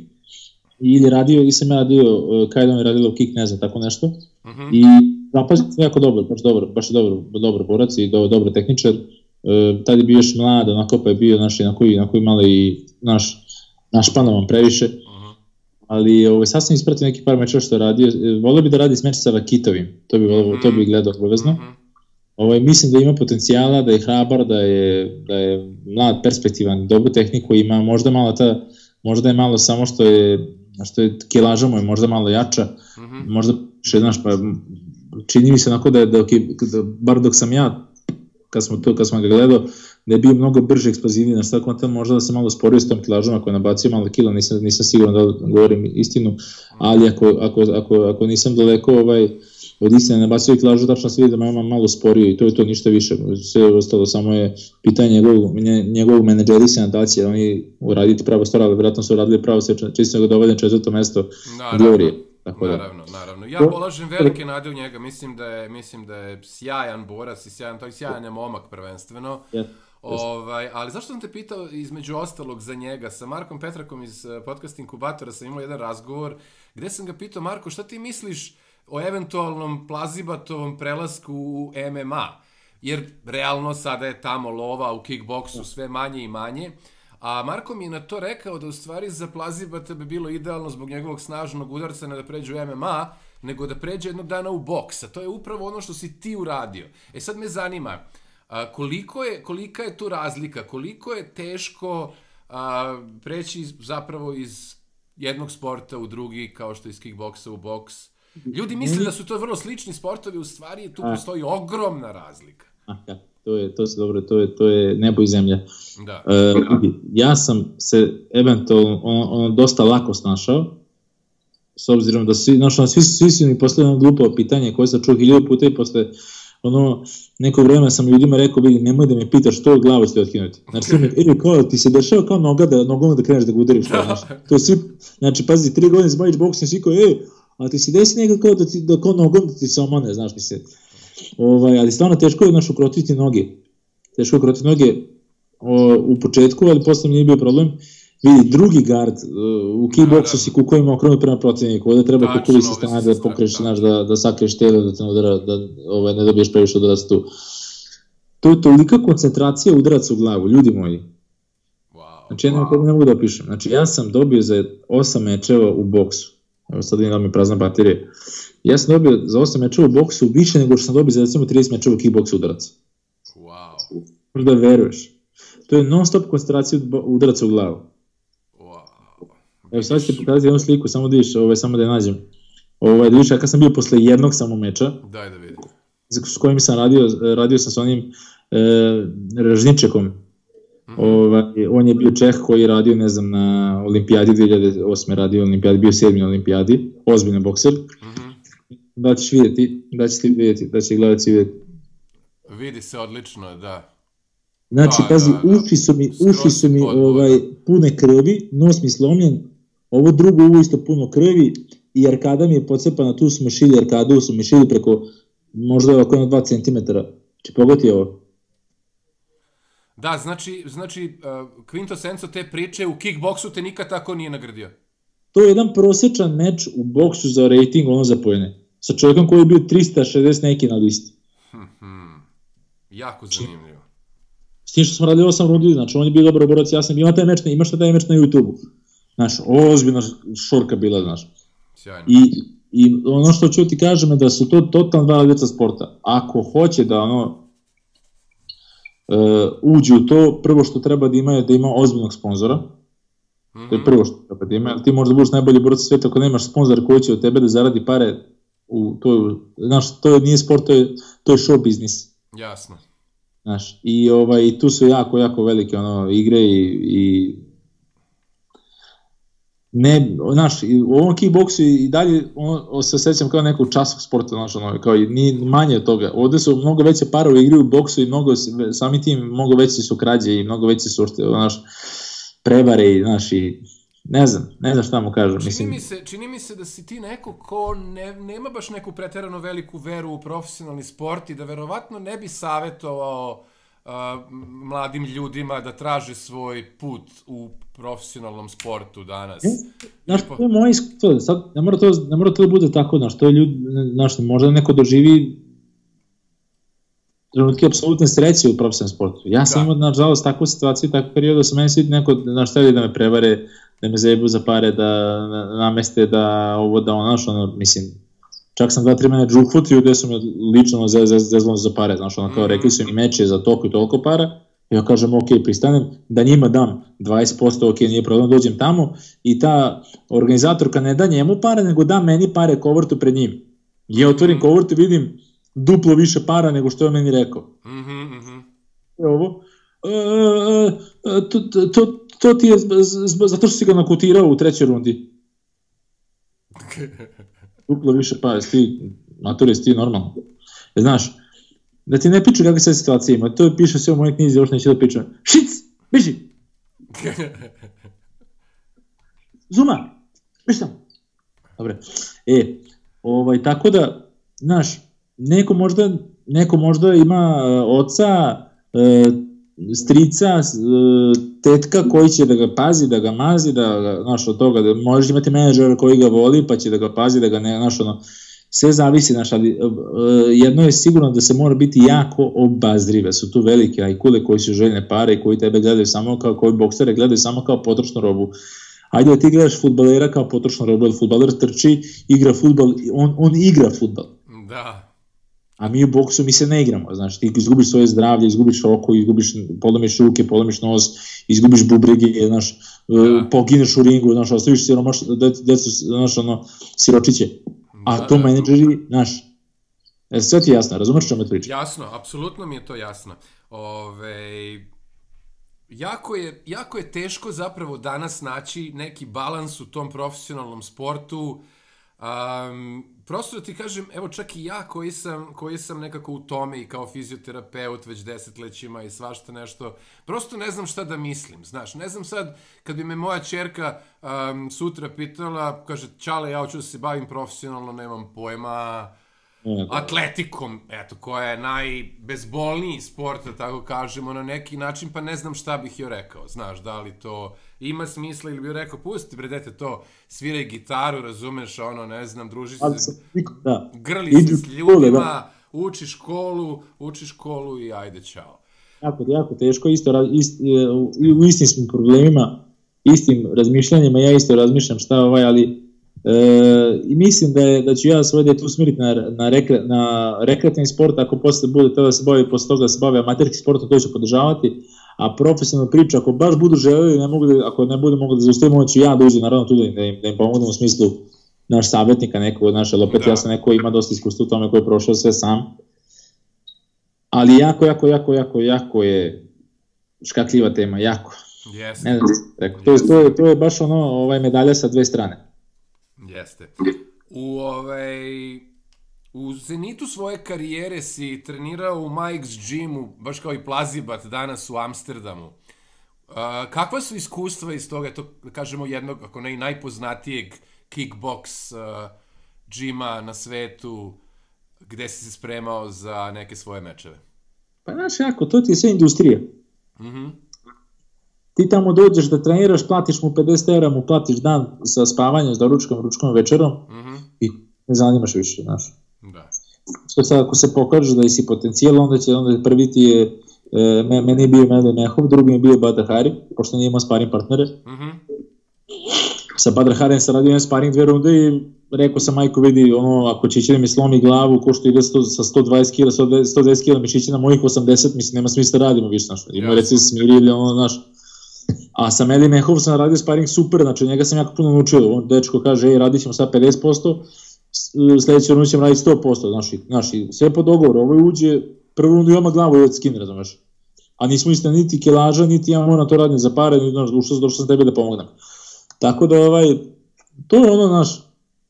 ili radio, ili sam ja radio, uh, kada on je radio low kick, ne znam, tako nešto. Mm -hmm. I napad je jako dobro, baš dobro, baš dobro, dobro borac i dobro, dobro tehničar. E, tad je bio još mlad, onako pa je bio naš, na koji, na koji malo i naš, naš panovan previše. Uh -huh. Ali ovaj, sad sam ispratio neki par mečeva što je radio. E, volio bi da radi s meč sa Rakitovim, to bi, -huh. to bi gledao obavezno. Uh -huh. Ovaj, mislim da ima potencijala, da je hrabar, da je, da je mlad, perspektivan, dobru tehniku ima, možda malo ta, možda je malo samo što je, što je kilaža mu je možda malo jača, uh -huh. možda še, znaš, pa čini mi se onako da, da, da, bar dok sam ja kad smo to, kad smo ga gledao, da je bio mnogo brže eksplozivniji, na šta kontam možda da se malo sporio s tom kilažom, ako je nabacio malo kila, nisam, nisam siguran da govorim istinu, ali ako, ako, ako, ako nisam daleko ovaj, od istine nabacio kilažu, tačno se vidi da ima malo sporio i to je to ništa više, sve ostalo samo je pitanje njegovog, njegovog menadžerisanja da će oni uraditi pravo stvar, ali vjerojatno su uradili pravo sve, čisto ga dovede četvrto mesto Glorije. Tako da. Naravno, naravno. Ja polažem velike nade u njega, mislim da je, mislim da je sjajan borac i sjajan, to je sjajan je momak prvenstveno. Yeah. Ovaj, ali zašto sam te pitao između ostalog za njega? Sa Markom Petrakom iz eh, podcast inkubatora sam imao jedan razgovor gde sam ga pitao, Marko, šta ti misliš o eventualnom plazibatovom prelasku u MMA? Jer realno sada je tamo lova u kickboksu sve manje i manje. A Marko mi je na to rekao da u stvari za Plazibata bi bilo idealno zbog njegovog snažnog udarca ne da pređe u MMA, nego da pređe jednog dana u boks. A to je upravo ono što si ti uradio. E sad me zanima, a, koliko je, kolika je tu razlika, koliko je teško a, preći zapravo iz jednog sporta u drugi, kao što iz kickboksa u boks. Ljudi misle da su to vrlo slični sportovi, u stvari tu postoji ogromna razlika. To je, to se dobro, to je, to je nebo i zemlja. Da. E, ja sam se eventualno ono, ono, dosta lako snašao, s obzirom da svi, znaš, svi, svi su mi posle ono glupo pitanje koje sam čuo hiljadu puta i posle ono, neko vreme sam ljudima rekao, vidi, nemoj da me pitaš što glavu ste otkinuti. Znači, mi, ili kao, ti se dešava kao noga da, nogom da kreneš da ga udariš. Da. Znači, to svi, znači, pazi, tri godine zbaviš boksim, svi kao, e, a ti se desi nekako da, ti, da kao nogom da ti se omane, znaš, mi se, Ovaj, ali stvarno teško je naš ukrotiti noge. Teško je ukrotiti noge o, u početku, ali posle nije bio problem. Vidi, drugi gard uh, u kickboksu si kukovima okrenut prema protivniku, ovde treba kukovi se stane da pokreš, znaš, da, da sakreš telo, da te udara, da ovaj, ne dobiješ previše udarac tu. To je tolika koncentracija udaraca u glavu, ljudi moji. Wow, znači, ja wow. ne mogu da opišem. Znači, ja sam dobio za 8 mečeva u boksu. Evo sad vidim da mi prazna baterija. Ja sam dobio za 8 mečeva u boksu više nego što sam dobio za recimo 30 mečeva u kickboksu udaraca. Wow. Možda veruješ. To je non stop koncentracija udaraca u glavu. Wow. Evo sad ću ti pokazati jednu sliku, samo da vidiš, ovaj, samo da je nađem. Ovaj, da vidiš, ja sam bio posle jednog samo meča. Daj da vidim. S kojim sam radio, radio sam sa onim e, Ražničekom. Ovaj, on je bio Čeh koji je radio, ne znam, na olimpijadi 2008. radio olimpijadi, bio sedmi na olimpijadi, ozbiljan bokser. Mm -hmm da ćeš vidjeti, da ćeš ti vidjeti, da će gledati vidjeti. Vidi se odlično, da. Znači, da, pazi, da, da. uši su mi, uši su mi ovaj, pune krvi, nos mi slomljen, ovo drugo uvo isto puno krvi i arkada mi je pocepana, tu smo šili arkadu, su mi šili preko možda oko na 2 cm. Či pogoti ovo. Da, znači, znači uh, Quinto Senso te priče u kickboksu te nikad tako nije nagradio. To je jedan prosečan meč u boksu za rating, ono za pojene sa čovjekom koji je bio 360 neki na listi. Hmm, hmm. Jako zanimljivo. S tim što smo radili 8 rundi, znači on je bio dobar borac, ja sam imao taj meč, imaš taj meč na YouTube-u. Znaš, ozbiljna šorka bila, znaš. Sjajno. I, I ono što ću ti kažem je da su to totalno dva djeca sporta. Ako hoće da ono, uh, uđe u to, prvo što treba da ima je da ima ozbiljnog sponzora, Mm -hmm. To je prvo što treba da ima. Ti možda budeš najbolji borac sveta ako nemaš sponzora koji će od tebe da zaradi pare u to znaš, to nije sport, to je, to je show biznis. Jasno. Znaš, i ovaj, tu su jako, jako velike ono, igre i, i ne, znaš, u ovom kickboksu i dalje on, se sećam kao nekog časog sporta, znaš, ono, kao i ni manje od toga. Ovde su mnogo veće pare u igri u boksu i mnogo, sami tim, mnogo veće su krađe i mnogo veće su, znaš, prevare i, znaš, i ne znam, ne znam šta mu kažem. Čini, mislim... mi se, čini mi se da si ti neko ko ne, nema baš neku preterano veliku veru u profesionalni sport i da verovatno ne bi savjetovao mladim ljudima da traže svoj put u profesionalnom sportu danas. E, znaš, to je moje iskustvo, sad ne mora, to, ne mora to da bude tako, znaš, to je ljudi, znaš, možda neko doživi trenutke apsolutne sreće u profesionalnom sportu. Ja sam da. imao, nažalost, takvu situaciju, takvu periodu da sam meni svi neko, znaš, hteli da me prevare, da me zajebu za pare, da nameste, da ovo, da ono, znaš, ono, mislim, čak sam dva, tri mene džukfutio gde su me lično zezlom za pare, znaš, ono, kao, mm. rekli su mi meče za toliko i toliko para, ja kažem, ok, pristanem, da njima dam 20%, ok, nije problem, dođem tamo i ta organizatorka ne da njemu pare, nego da meni pare kovortu pred njim. Ja otvorim kovortu i vidim duplo više para nego što je meni rekao. Mhm, mm mhm. Mm ovo, e, e, e, to, to, to ti je zato što si ga nakutirao u trećoj rundi. Duplo više para, ti, maturi, ti normalno. E, znaš, da ti ne piču kakve sve situacije ima, to piše sve u mojoj knjizi, još neće da piču. Šic, biži! Zuma, biš tamo. Dobre, e, ovaj, tako da, znaš, neko možda, neko možda ima uh, oca, uh, strica, uh, tetka koji će da ga pazi, da ga mazi, da ga, znaš, od toga, da možeš imati menadžera koji ga voli, pa će da ga pazi, da ga ne, znaš, ono, sve zavisi, znaš, ali uh, jedno je sigurno da se mora biti jako obazrive, su tu velike ajkule koji su željne pare i koji tebe gledaju samo kao, koji boksere gledaju samo kao potrošnu robu, Ajde da ti gledaš futbalera kao potrošnu robu, jer futbaler trči, igra futbal, on, on igra futbal. Da a mi u boksu mi se ne igramo, znači ti izgubiš svoje zdravlje, izgubiš oko, izgubiš, polomiš ruke, polomiš nos, izgubiš bubrege, znaš, da. pogineš u ringu, znaš, ostaviš siromaš, decu, znaš, ono, siročiće. A da, to da. menedžeri, znaš, e, sve ti je jasno, razumeš čemu me priča? Jasno, apsolutno mi je to jasno. Ove, jako je, jako je teško zapravo danas naći neki balans u tom profesionalnom sportu, Um, prosto da ti kažem, evo čak i ja koji sam, koji sam nekako u tome i kao fizioterapeut već desetlećima i svašta nešto, prosto ne znam šta da mislim, znaš, ne znam sad, kad bi me moja čerka um, sutra pitala, kaže, čale, ja hoću da se bavim profesionalno, nemam pojma, atletikom, eto, koja je najbezbolniji sport, da tako kažemo, na neki način, pa ne znam šta bih joj rekao, znaš, da li to ima smisla ili bih rekao, pusti bre, dete to, sviraj gitaru, razumeš, ono, ne znam, druži se, da. grli se s ljudima, da. uči školu, uči školu i ajde, čao. Jako, jako teško, isto, ist, u istim smo problemima, istim razmišljanjima, ja isto razmišljam šta ovaj, ali E, I mislim da, je, da ću ja svoje dete usmiriti na, na, rekre, na rekreativni sport, ako posle bude to da se bavi, posle toga da se bavi amaterski sport, to ću podržavati, a profesionalna priča, ako baš budu želeli, ne mogu da, ako ne budu mogu da zaustavimo, ću ja da uđem naravno tu da im, da im, da im pomognem u smislu naš savjetnika nekog od naše, ali opet da. ja sam neko ima dosta iskustva u tome koji je prošao sve sam. Ali jako, jako, jako, jako, jako je škakljiva tema, jako. Yes. Ne znam, rekao, to, je, to, je, to je baš ono, ovaj medalja sa dve strane. Jeste. U, ovaj, u zenitu svoje karijere si trenirao u Mike's Gymu, baš kao i Plazibat danas u Amsterdamu. Kakva su iskustva iz toga, to da kažemo jednog, ako ne i najpoznatijeg kickbox džima na svetu, gde si se spremao za neke svoje mečeve? Pa znaš jako, to ti je sve industrija. Mm ti tamo dođeš da treniraš, platiš mu 50 evra, mu platiš dan sa spavanjem, s doručkom, ručkom, večerom mm -hmm. i ne zanimaš više, znaš. Što sad, ako se pokaže da si potencijal, onda će, onda prvi ti je, e, meni je bio Melo Mehov, drugi je bio Badr Hari, pošto nije imao sparing partnere. Mm -hmm. Sa Badr Harijem sam radio jedan sparing dve runde i rekao sam majko vidi, ono, ako da mi slomi glavu, ko što ide 100, sa 120 kg, 120 kg mišića na mojih 80, mislim, nema smisla da radimo više, znaš. Ima reci se smiri ili ono, znaš, A sa Meli Mehov sam radio sparing super, znači njega sam jako puno naučio. On dečko kaže, ej, radit ćemo sad 50%, sledeće rundu ćemo raditi 100%, znači, znači sve po dogovoru, ovo uđe, prvu rundu ima glavu i od skin, razumeš. A nismo isto niti kilaža, niti ja moram to radim za pare, niti znaš, došao, došao sam tebe da pomognem. Tako da ovaj, to je ono naš,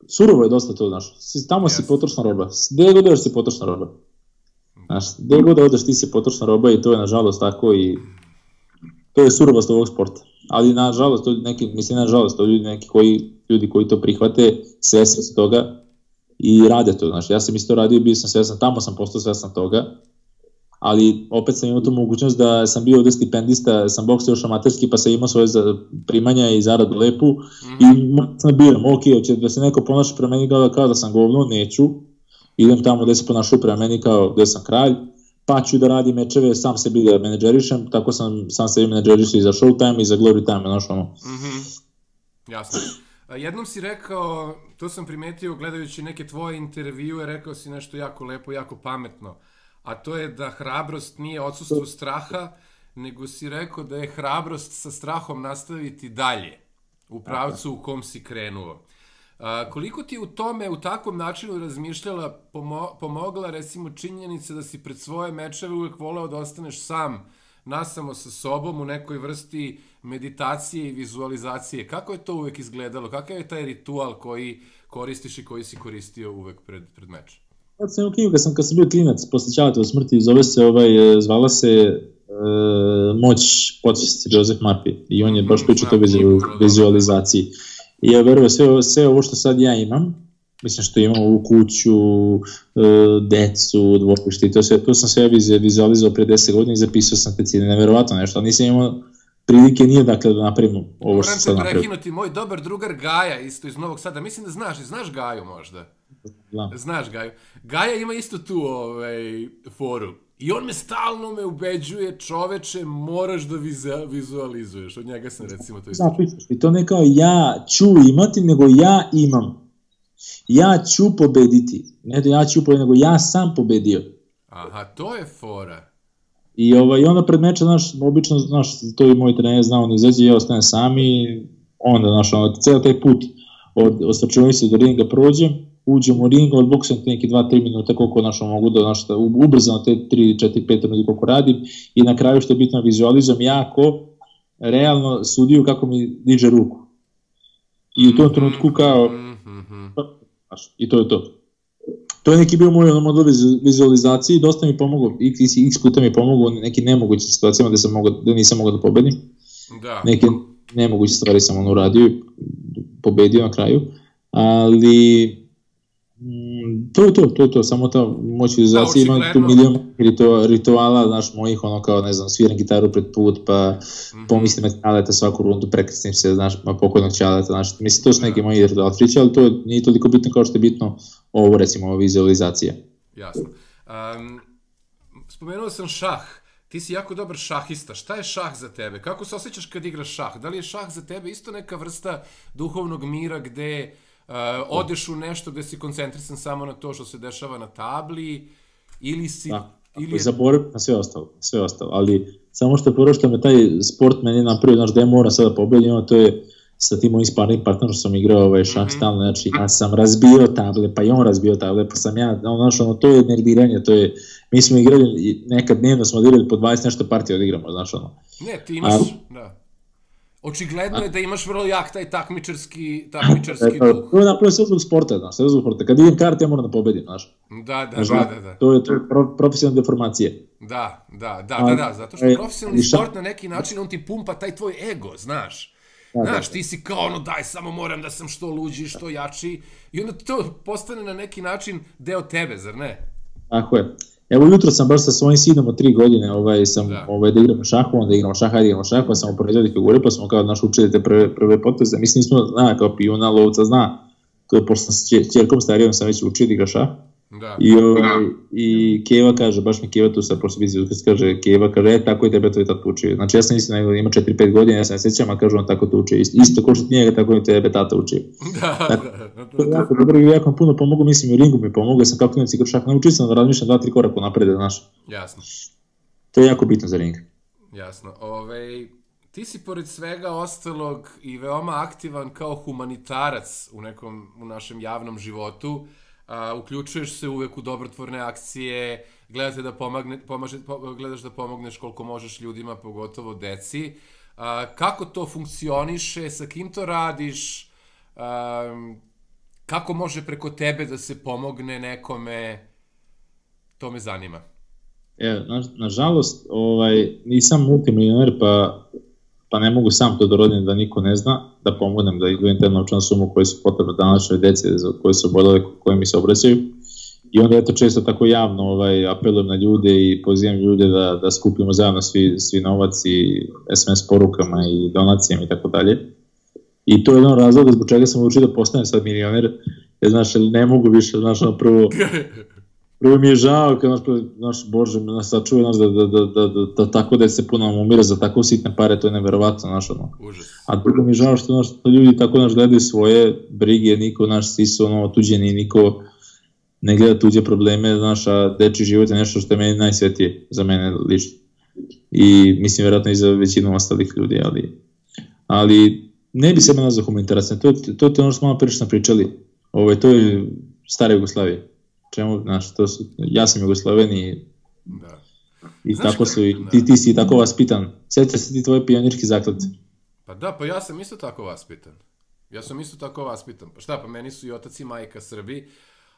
surovo je dosta to naš, tamo yes. si potrošna roba, gde god odeš si potrošna roba. Znaš, gde god odeš ti si potrošna roba i to je nažalost tako i to je surovost ovog sporta. Ali nažalost, to neki, mislim nažalost, to ljudi neki koji, ljudi koji to prihvate, svesni su toga i rade to, znaš, ja sam isto radio, bio sam svesan, tamo sam postao svesan toga, ali opet sam imao tu mogućnost da sam bio ovde stipendista, sam boksao još amaterski, pa sam imao svoje primanja i zaradu lepu mm -hmm. i sam biram, ok, hoće da se neko ponaša prema meni kao da, kao da sam govno, neću, idem tamo gde se ponašaju prema meni kao gde sam kralj, pa ću da radim mečeve, sam sebi da menadžerišem, tako sam sam sebi menadžerišao i za Showtime i za Glory Time, znaš ono. Mm -hmm. Jasno. Jednom si rekao, to sam primetio gledajući neke tvoje intervjue, rekao si nešto jako lepo, jako pametno, a to je da hrabrost nije odsustvo straha, nego si rekao da je hrabrost sa strahom nastaviti dalje, u pravcu u kom si krenuo. A, koliko ti u tome, u takvom načinu razmišljala, pomo pomogla recimo činjenica da si pred svoje mečeve uvek voleo da ostaneš sam, nasamo sa sobom u nekoj vrsti meditacije i vizualizacije. Kako je to uvek izgledalo? Kakav je taj ritual koji koristiš i koji si koristio uvek pred, pred meč? Kad sam u knjigu, kad sam, kad sam bio klinac, posle Čalatova smrti, zove se, ovaj, e, zvala se e, Moć podsvesti Joseph Marpi i on je baš pričao to vizualizaciji. I ja verujem, sve, sve ovo što sad ja imam, mislim što imam u kuću, e, decu, dvorište i to sve, to sam sve vizualizao pre 10 godina i zapisao sam te cijene, neverovatno nešto, ali nisam imao prilike nije dakle da napravimo ovo što sad napravimo. Moram prekinuti, moj dobar drugar Gaja isto iz Novog Sada, mislim da znaš, znaš Gaju možda? Da. Znaš Gaju. Gaja ima isto tu ovaj, foru. I on me stalno me ubeđuje, čoveče, moraš da vizualizuješ. Od njega sam recimo to isto. Znači, i to ne kao ja ću imati, nego ja imam. Ja ću pobediti. Ne da ja ću pobediti, nego ja sam pobedio. Aha, to je fora. I, ovaj, onda pred meča, znaš, obično, znaš, to i moj trener zna, on izađe, ja ostanem sam i onda, znaš, ono, ceo taj put od, od se do ringa prođem, uđem u ring, odboksam neki 2-3 minuta koliko našo mogu da našo, ubrzano te 3, 4, 5 minuta koliko radim i na kraju što je bitno vizualizujem jako realno sudiju kako mi diže ruku. I u tom trenutku kao i to je to. To je neki bio moj ono model vizualizacije dosta mi pomoglo, x, x puta mi pomoglo u nekim nemogućim situacijama da, sam mogao, da nisam mogao da pobedim. Da. Neke nemoguće stvari sam ono uradio i pobedio na kraju, ali to je to, to je to, samo ta moć vizualizacije, da, ima tu milion rituala, znaš, mojih, ono kao, ne znam, sviram gitaru pred put, pa mm -hmm. pomislim na ćaleta svaku rundu, prekrstim se, znaš, ma pokojnog ćaleta, znaš, mislim, to su neki da. moji rituali, ali to nije toliko bitno kao što je bitno ovo, recimo, ova vizualizacija. Jasno. Um, spomenuo sam šah, ti si jako dobar šahista, šta je šah za tebe? Kako se osjećaš kad igraš šah? Da li je šah za tebe isto neka vrsta duhovnog mira gde Uh, odeš u nešto gde si koncentrisan samo na to što se dešava na tabli, ili si... Da. Ili je... Zaborav na sve ostalo, sve ostalo, ali samo što je prvo što me taj sport meni napravio, znaš da je mora sada pobedim, to je sa tim mojim sparring partnerom što sam igrao ovaj šah mm -hmm. stalno, znači ja sam razbio table, pa i on razbio table, pa sam ja, znaš, ono, to je nerviranje, to je, mi smo igrali, nekad dnevno smo odigrali po 20 nešto partije odigramo, znaš, ono. Ne, ti imaš, A, da. Očigledno je da imaš vrlo jak taj takmičarski, takmičarski e, duh. To je napravio sve zbog sporta, znaš, sve zbog sporta. Kad idem kart, ja moram da pobedim, znaš. Da, da, znaš, da, da, da. To je, to je pro, profesionalna deformacija. Da, da, da, da, da, zato što e, profesionalni sport na neki način, on ti pumpa taj tvoj ego, znaš. Da, da, znaš, da. ti si kao ono, daj, samo moram da sam što luđi, što jači. I onda to postane na neki način deo tebe, zar ne? Tako je. Evo jutro sam baš sa svojim sinom od tri godine ovaj, sam, da. ovaj, da igramo šahu, onda igramo šah, hajde igramo šah, pa sam upoređali figure, pa smo kao naš učili te prve, prve poteze. Mislim, nismo, zna, kao pijuna, lovca zna, to je pošto s čerkom starijom sam već učio da igra šah. Da. I, ovaj, I Keva kaže, baš mi Keva tu sad prosto kad kaže Keva, kaže, e, tako je tebe to je tako učio. Znači ja sam mislim da ima 4-5 godina, ja sam ne sećam, a kaže on tako to uči. Isto, isto ko što ti njega, tako je tebe tata učio. Da, tako, da, da, da. Jako dobro i jako puno pomogu, mislim, u ringu mi pomogu, ja sam kako klinac igra šah, naučio sam da razmišljam 2-3 koraka napred, znaš. Jasno. To je jako bitno za ring. Jasno. Ove, ti si pored svega ostalog i veoma aktivan kao humanitarac u nekom, u našem javnom životu a, uključuješ se uvek u dobrotvorne akcije, gledate da pomagne, pomaže, po, gledaš da pomogneš koliko možeš ljudima, pogotovo deci. A, kako to funkcioniše, sa kim to radiš, a, kako može preko tebe da se pomogne nekome, to me zanima. E, na, nažalost, ovaj, nisam multimilioner, pa, pa ne mogu sam to da rodim da niko ne zna, da pomognem, da izdvojim te novčanu sumu koje su potrebne današnje dece za koje su obolele, koje mi se obraćaju. I onda eto često tako javno ovaj, apelujem na ljude i pozivam ljude da, da skupimo zajedno svi, svi novac i SMS porukama i donacijama i tako dalje. I to je jedan razlog zbog čega sam učio da postanem sad milioner, jer znaš, ne mogu više, znaš, ono prvo, prvo mi je žao kad naš, naš Bože nas sačuje nas da, da, da, da, da, da tako da se puno umira za tako sitne pare, to je neverovatno, znaš, ono. Užas. A drugo mi je žao što, naš, ljudi tako naš gledaju svoje brige, niko naš sisu, ono, tuđeni, niko ne gleda tuđe probleme, znaš, a deči život je nešto što je meni najsvetije za mene lično. I mislim, verovatno i za većinu ostalih ljudi, ali, ali ne bi sebe nazvao humanitarac, to, to, to je ono što malo prešno pričali, Ovo, to je stara Jugoslavija. Čemu, znaš, to su, ja sam Jugoslaven i, Da. i Znaš tako su, da. ti, ti si tako vaspitan. Sjeća se ti tvoje pionirski zakletve. Pa da, pa ja sam isto tako vaspitan. Ja sam isto tako vaspitan. Pa šta, pa meni su i otac i majka Srbi,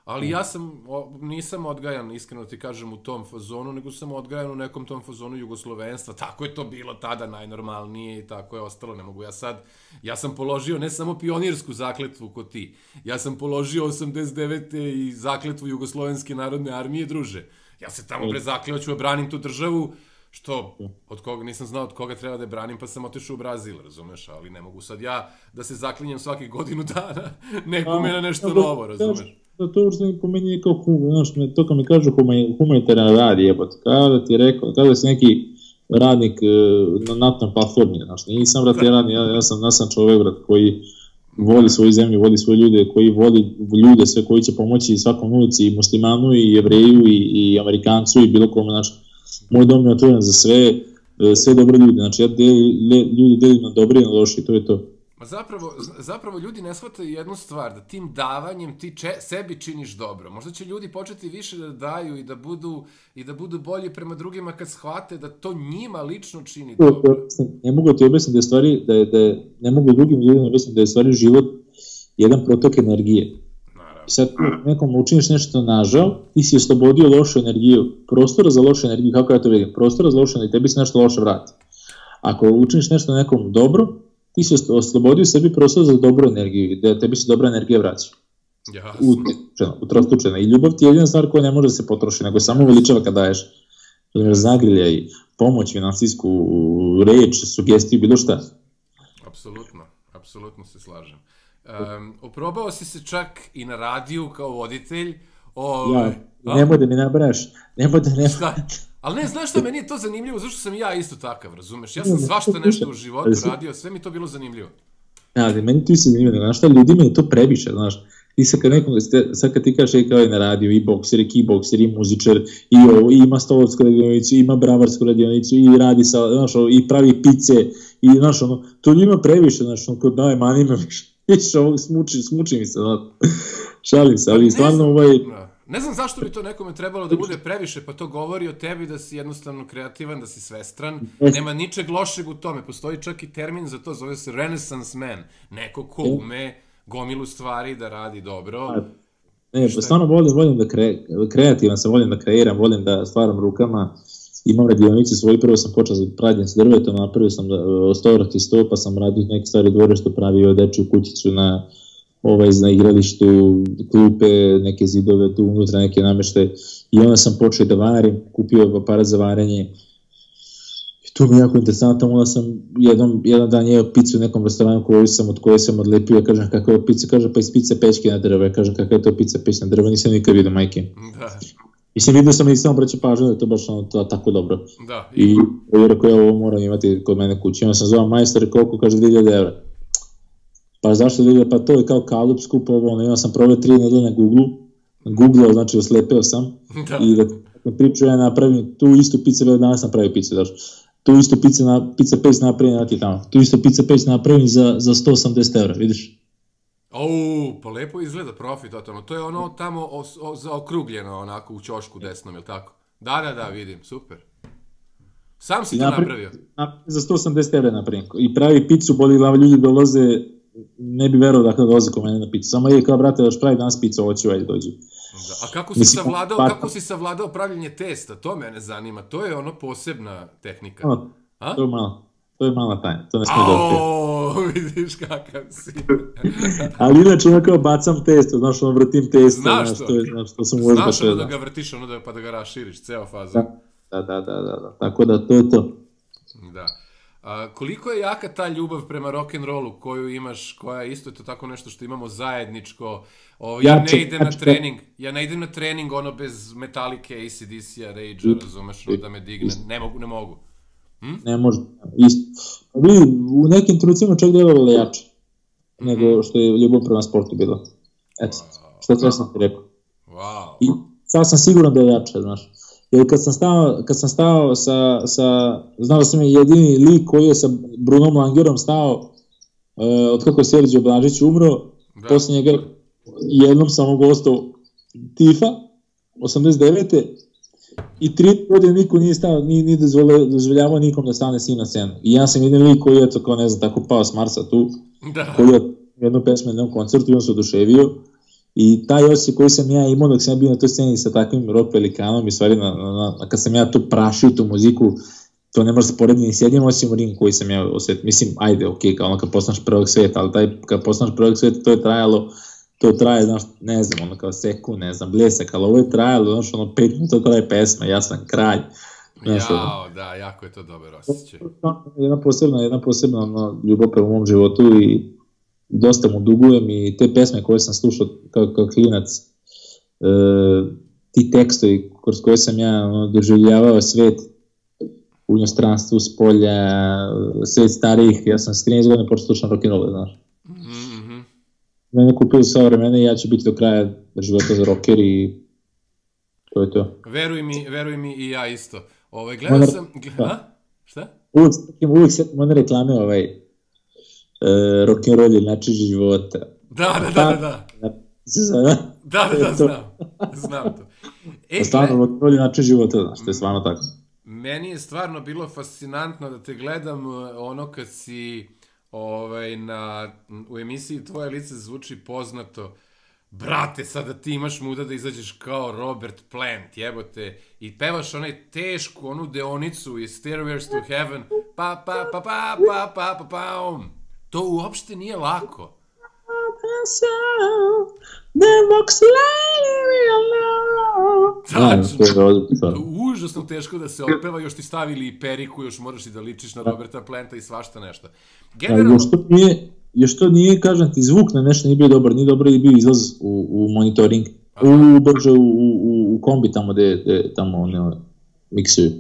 ali ja sam, o, nisam odgajan, iskreno ti kažem, u tom fazonu, nego sam odgajan u nekom tom fazonu jugoslovenstva. Tako je to bilo tada najnormalnije i tako je ostalo. Ne mogu ja sad, ja sam položio ne samo pionirsku zakletvu kod ti, ja sam položio 89. i zakletvu Jugoslovenske narodne armije, druže. Ja se tamo prezakleo ću da branim tu državu, što od koga nisam znao od koga treba da je branim, pa sam otišao u Brazil, razumeš, ali ne mogu sad ja da se zaklinjem svakih godinu dana nekome na nešto novo, razumeš. Da to uopšte po meni je kao znaš, me, to kad mi kažu huma- humanitaran rad jebote, kao da ti je rekao, kao da si neki radnik e, na naftnoj platformi, znaš, nisam vrat ja radnik, ja, ja sam, ja sam čovek vrat koji voli svoju zemlju, voli svoje ljude, koji voli ljude sve koji će pomoći svakom ulici i muslimanu i jevreju i, i amerikancu i bilo kome, znači, moj dom je otvoren za sve, e, sve dobre ljude, znači ja del, le, ljudi delim na dobre i na loše to je to. Ma zapravo, zapravo ljudi ne shvataju jednu stvar, da tim davanjem ti če, sebi činiš dobro. Možda će ljudi početi više da daju i da budu i da budu bolji prema drugima kad shvate da to njima lično čini dobro. ne mogu ti objasniti da je stvari, da je, da je, ne mogu drugim ljudima objasniti da je stvari život jedan protok energije. Naravno. I sad nekom učiniš nešto nažal, ti si oslobodio lošu energiju, prostora za lošu energiju, kako ja to vidim, prostora za lošu energiju, tebi se nešto loše vrati. Ako učiniš nešto nekom dobro, ti si oslo- oslobodio sebi prostor za dobru energiju, i da tebi se dobra energija vraća. Jasno. Utrostručena, utrostručena. I ljubav ti je jedina stvar koja ne može da se potroši, nego samo veličava kad daješ. Razumeš, Zagrlja i pomoć finansijsku, reč, sugestiju, bilo šta. Apsolutno, apsolutno se slažem. Um, oprobao si se čak i na radiju kao voditelj. O, Ja, nemoj da mi nabraš, nemoj da ne... Šta? Ali ne, znaš šta, meni je to zanimljivo, zašto sam ja isto takav, razumeš? Ja sam svašta nešto u životu Ali radio, sve mi to bilo zanimljivo. Ja, ali meni ti se zanimljivo, znaš šta, ljudima je to previše, znaš. Ti sad kad nekom, sad kad ti kažeš "Ej, kao je na radiju, i bokser, i kickbokser, i muzičar, i ovo, i ima stolovsku radionicu, ima bravarsku radionicu, i radi sa, znaš, ovo, i pravi pice, i znaš, ono, to ljudima previše, znaš, ono, kod daj, mani me, više ovog smuči, smuči mi se, znaš. Šalim se, ali ne stvarno ovaj, Da. Ne znam zašto bi to nekome trebalo da bude previše, pa to govori o tebi da si jednostavno kreativan, da si svestran. Nema ničeg lošeg u tome. Postoji čak i termin za to, zove se renaissance man. Neko ko ume gomilu stvari da radi dobro. Ne, pa stvarno volim, volim da kre, kreativan sam, volim da kreiram, volim da stvaram rukama. Imam radionicu svoju, prvo sam počeo sa pravljenjem s drvetom, napravio sam da, storak i sto, pa sam radio neke stvari u dvorištu, pravio dečju kućicu na ovaj, na igralištu, klupe, neke zidove, tu unutra neke nameštaje. I onda sam počeo da varim, kupio aparat za varenje. I to mi je jako interesantno, onda sam jednom, jedan dan jeo picu u nekom restoranu koju sam, od koje sam odlepio, ja kažem kakva je pica, kaže pa iz pice pečke na drvo, ja kažem kakva je to pica peć na drvo, nisam nikad vidio majke. Da, Mislim, vidio sam i nisam obraćao pažnju da je to baš ono, to, tako dobro. da. I, I rekao, ja ovo moram imati kod mene kući. Onda sam zvao majstor, koliko kaže 2000 evra. Pa zašto 2000, pa to je kao kalup skupo ono, ja sam proveo tri nedelje na Google, Googleo, znači oslepeo sam, da. i da priču ja napravim tu istu picu, evo danas napravim picu, daš. Tu istu picu na, pizza paste napravim, znači tamo, tu istu pizza paste napravim za, za 180 evra, vidiš? O, pa lepo izgleda profit totalno. To je ono tamo os, o, zaokrugljeno onako u ćošku desnom, jel tako? Da, da, da, vidim, super. Sam si to napravio? Na, za 180 evra napravim. I pravi picu, boli glava, ljudi dolaze, ne bi verovao da dolaze kod mene na picu. Samo je kao, brate, da pravi danas picu, hoću, ajde, dođi. Da. A kako si, Mislim, savladao, pa... kako si savladao pravljenje testa? To mene zanima. To je ono posebna tehnika. No, A? To je malo. To je mala tajna, to ne smije da vidiš kakav si. Ali inače ono kao bacam testo, znaš, ono vrtim testo. Znaš što? To je, znaš, to sam znaš ono da ga vrtiš, ono da, pa da ga raširiš, ceo fazu. Da, da, da, da, da, da. tako da to je to. A, koliko je jaka ta ljubav prema rock and rollu koju imaš, koja je isto to tako nešto što imamo zajedničko. O, ja, ja ne idem na trening, ja ne idem na trening ono bez Metallica, ACDC-a, Rage-a, razumeš, ono da me digne, ne mogu, ne mogu. Hm? Ne može, isto. Vi, u nekim trucima čak djelovalo jače, mm. nego što je ljubav prema sportu bilo. Eto, wow. što to sam ti rekao. Wow. I sad sam siguran da je jače, znaš. Jer kad sam stao, kad sam stao sa, sa znao da sam je jedini lik koji je sa Brunom Langerom stao uh, od kako je Sergio Blažić umro, da. posle njega jednom sam gostao Tifa, 89. I tri godine niko nije stao, nije, nije dozvoljavao nikom da stane s njim na scenu. I ja sam jedan lik koji je to kao ne znam, tako pao s Marsa tu, da. koji je jednu pesmu na jednom koncertu i on se oduševio. I taj osjećaj koji sam ja imao dok sam ja bio na toj sceni sa takvim rock velikanom i stvari, na, na, na, kad sam ja tu prašio tu muziku, to ne može se porediti ni s jednim osim ring koji sam ja osjetio. Mislim, ajde, ok, kao ono kad poznaš prvog sveta, ali taj, kad poznaš prvog sveta, to je trajalo, to traje, znaš, ne znam, ono kao seku, ne znam, blesak, ali ovo je trajalo, znaš, ono, pet minuta traje pesma, ja sam kralj. Znaš, Jao, ono. da, jako je to dobar osjećaj. Jedna posebna, jedna posebna ono, ljubav prema mom životu i dosta mu dugujem i te pesme koje sam slušao kao, kao klinac, e, ti tekstovi kroz koje sam ja ono, doživljavao svet u inostranstvu, s polja, svet starijih, ja sam s 13 godina počeo slušam rock'n'roll, znaš. Mm -hmm. Mene kupili sva vremena i ja ću biti do kraja života za rocker i to je to. Veruj mi, veruj mi i ja isto. Ovaj, gledao Monar, sam... Gleda, da. Šta? Uvijek, uvijek se one reklame ovaj, rock'n'roll je način života. Da, da, da, da. Da, da, da, da, da znam. Znam to. E, stvarno, rock'n'roll je način života, znaš, to je stvarno tako. Meni je stvarno bilo fascinantno da te gledam ono kad si ovaj, na, u emisiji Tvoje lice zvuči poznato, brate, sada ti imaš muda da izađeš kao Robert Plant, jebote, i pevaš onaj tešku, onu deonicu iz Stairways to Heaven, pa, pa, pa, pa, pa, pa, pa, pa, um. To uopšte nije lako. Tačno. Užasno teško da se opeva, još ti stavili i periku, još moraš i da ličiš na Roberta Plenta i svašta nešto. Generalno... Još to nije, još to nije, kažem ti, zvuk na nešto nije bio dobar, nije dobro i bio izlaz u, u monitoring, u, brže, u, u, u kombi tamo gde, gde tamo ne, miksuju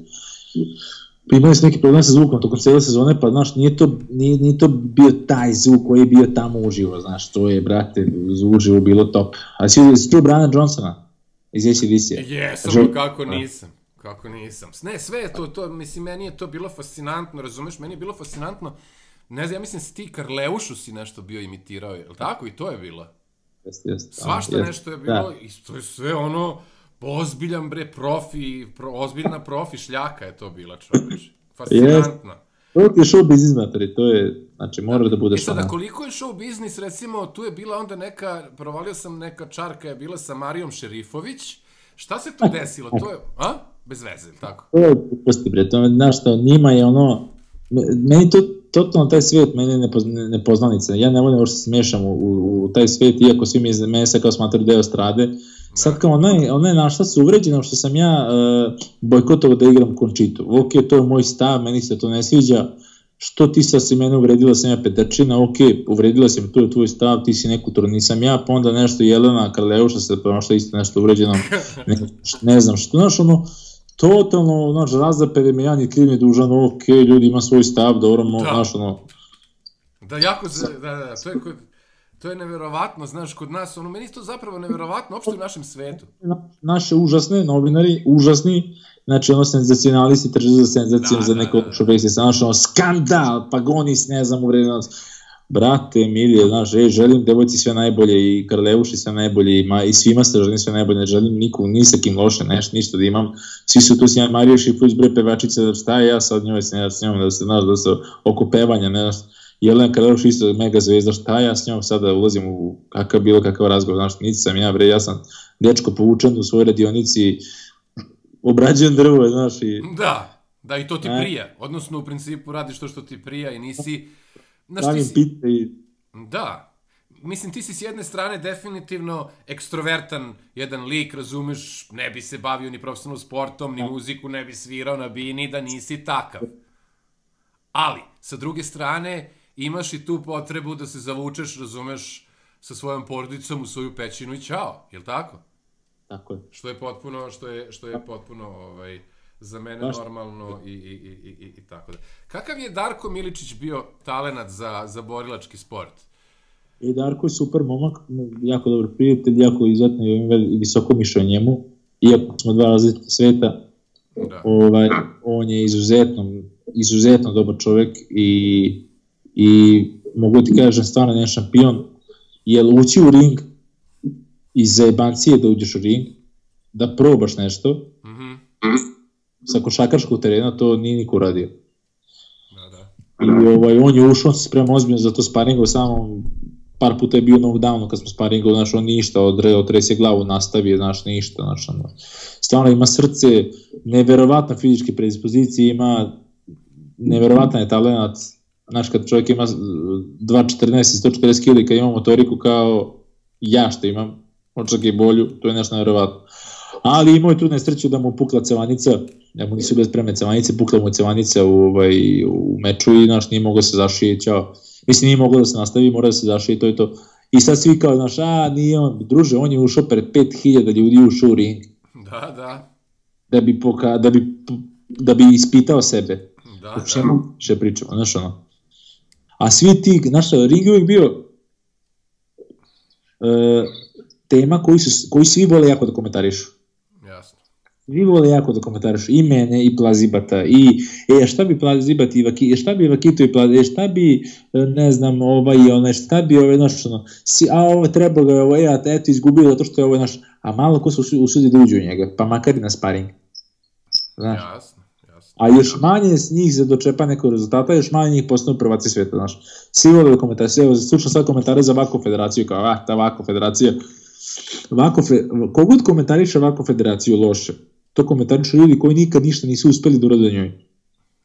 imali su neki problem sa zvukom tokom cijele sezone, pa znaš, nije to, nije, nije to bio taj zvuk koji je bio tamo uživo, znaš, to je, brate, uživo bilo top. A si, čuo Brana Johnsona iz ACDC-a? Jesam, Žel... kako nisam. Kako nisam. Ne, sve je to, to, mislim, meni je to bilo fascinantno, razumeš, meni je bilo fascinantno, ne znam, ja mislim, ti Karleušu si nešto bio imitirao, je li tako? I to je bilo. Jeste, jeste. Svašta jest. nešto je bilo, da. i to je sve ono, Ozbiljan bre profi, pro, ozbiljna profi šljaka je to bila čoveč. Fascinantno. To ti je show biznis materi, to je, znači mora da budeš... I sada, koliko je show biznis, recimo, tu je bila onda neka, provalio sam neka čarka je bila sa Marijom Šerifović, šta se tu desilo? To je, a? Bez veze, ili tako? To je, pusti bre, to je, znaš što, njima je ono, meni to, totalno taj svijet meni ne nepoznanica, ja ne volim da se smešam u, u, u taj svijet, iako svi mi mene se kao smatraju deo strade, Sad kao ona je, ona je našla se uvređena što sam ja uh, bojkotovao da igram končitu. Ok, to je moj stav, meni se to ne sviđa. Što ti sad si mene uvredila, sam ja petačina, ok, uvredila sam, to je tvoj stav, ti si nekulturan, nisam ja, pa onda nešto Jelena Karleuša se pronašla isto nešto uvređeno, ne, ne znam što, znaš, ono, totalno, znaš, razapede me, ja ni kriv mi dužan, ok, ljudi ima svoj stav, dobro, da. znaš, ono, Da, jako da, da, da, to je To je neverovatno, znaš, kod nas, ono, meni to zapravo neverovatno, uopšte u našem svetu. Naše užasne novinari, užasni, znači ono senzacionalisti trže za senzacijom, da, za neko da, da. što se znaš, ono, skandal, pagonis, ne znam, uvredenost. brate, Emilije, znaš, ej, želim devojci sve najbolje i Karleuši sve najbolje i, ma, i svima se želim sve najbolje, ne želim niku, ni sa kim loše, neš, ništa da imam, svi su tu s njom Marijuš i plus bre pevačice, da šta je ja sad njoj s njom, s njom da se, znaš, da se oko pevanja, ne, znaš, Jelena Karleuš isto mega zvezda, šta ja s njom sada ulazim u kakav bilo kakav razgovor, znaš, niti sam ja, bre, ja sam dečko povučen u svojoj radionici, obrađujem drvo, znaš, i... Da, da i to ti prija, odnosno u principu radiš to što ti prija i nisi Znaš, Pravim si... pite i... Da. Mislim, ti si s jedne strane definitivno ekstrovertan jedan lik, razumeš, ne bi se bavio ni profesionalno sportom, ni da. muziku, ne bi svirao na bini da nisi takav. Ali, sa druge strane, imaš i tu potrebu da se zavučeš, razumeš, sa svojom porodicom u svoju pećinu i čao, je li tako? Tako je. Što je potpuno, što je, što je potpuno, ovaj, za mene Baš... normalno i, i, i, i, i tako da. Kakav je Darko Miličić bio talenat za, za borilački sport? I Darko je super momak, jako dobar prijatelj, jako izuzetno i visoko mišlja o njemu, iako smo dva različita sveta, da. ovaj, on je izuzetno, izuzetno dobar čovek i, i mogu ti kažem stvarno ne šampion, jer ući u ring iz zajebancije da uđeš u ring, da probaš nešto, mm -hmm sa košakarskog terena to nije niko uradio. Da, da. I ovaj, on je ušao, on se sprema ozbiljno za to sparingao, samo par puta je bio knockdownu kad smo sparingao, znaš, on ništa, odre, otrese glavu, nastavi, znaš, ništa, znaš, ono. Stvarno ima srce, neverovatna fizičke predispozicije, ima neverovatan je talent, znaš, kad čovjek ima 2.14 i 140 kg, kad ima motoriku kao ja što imam, on čak i bolju, to je nešto neverovatno. Ali imao je tu nesreću da mu pukla cevanica, da mu nisu bez preme cevanice, pukla mu cevanica u, ovaj, u meču i naš nije mogao da se zašije, čao. Mislim, nije mogao da se nastavi, mora da se zašije, to je to. I sad svi kao, znaš, a, nije on, druže, on je ušao pred 5000 ljudi ušao u ring. Da, da. Da bi, poka, da bi, da bi ispitao sebe. Da, o čemu da. še pričamo, znaš ono. A svi ti, znaš šta, ring je uvijek bio uh, tema koju, su, koju svi vole jako da komentarišu vi vole jako da komentariš i mene i Plazibata i e šta bi Plazibat i Vaki, e, šta bi Vakito i Plazibata, e šta bi ne znam ovaj i onaj šta bi ovaj naš ono, si, a ovo treba ga ovo, e a eto izgubio zato što je ovaj naš, a malo ko se usudi da uđe u njega, pa makar i na sparing. Znaš. Jasno. A još manje s njih za dočepa nekog rezultata, još manje njih postanu prvaci sveta, znaš. Svi vole da komentariš, evo, slušam sad komentare za Vako federaciju, kao, ah, ta Vako federacija, Vako fe, kogod komentariše Vako federaciju loše, to komentarišu ljudi koji nikad ništa nisu uspeli da urade njoj.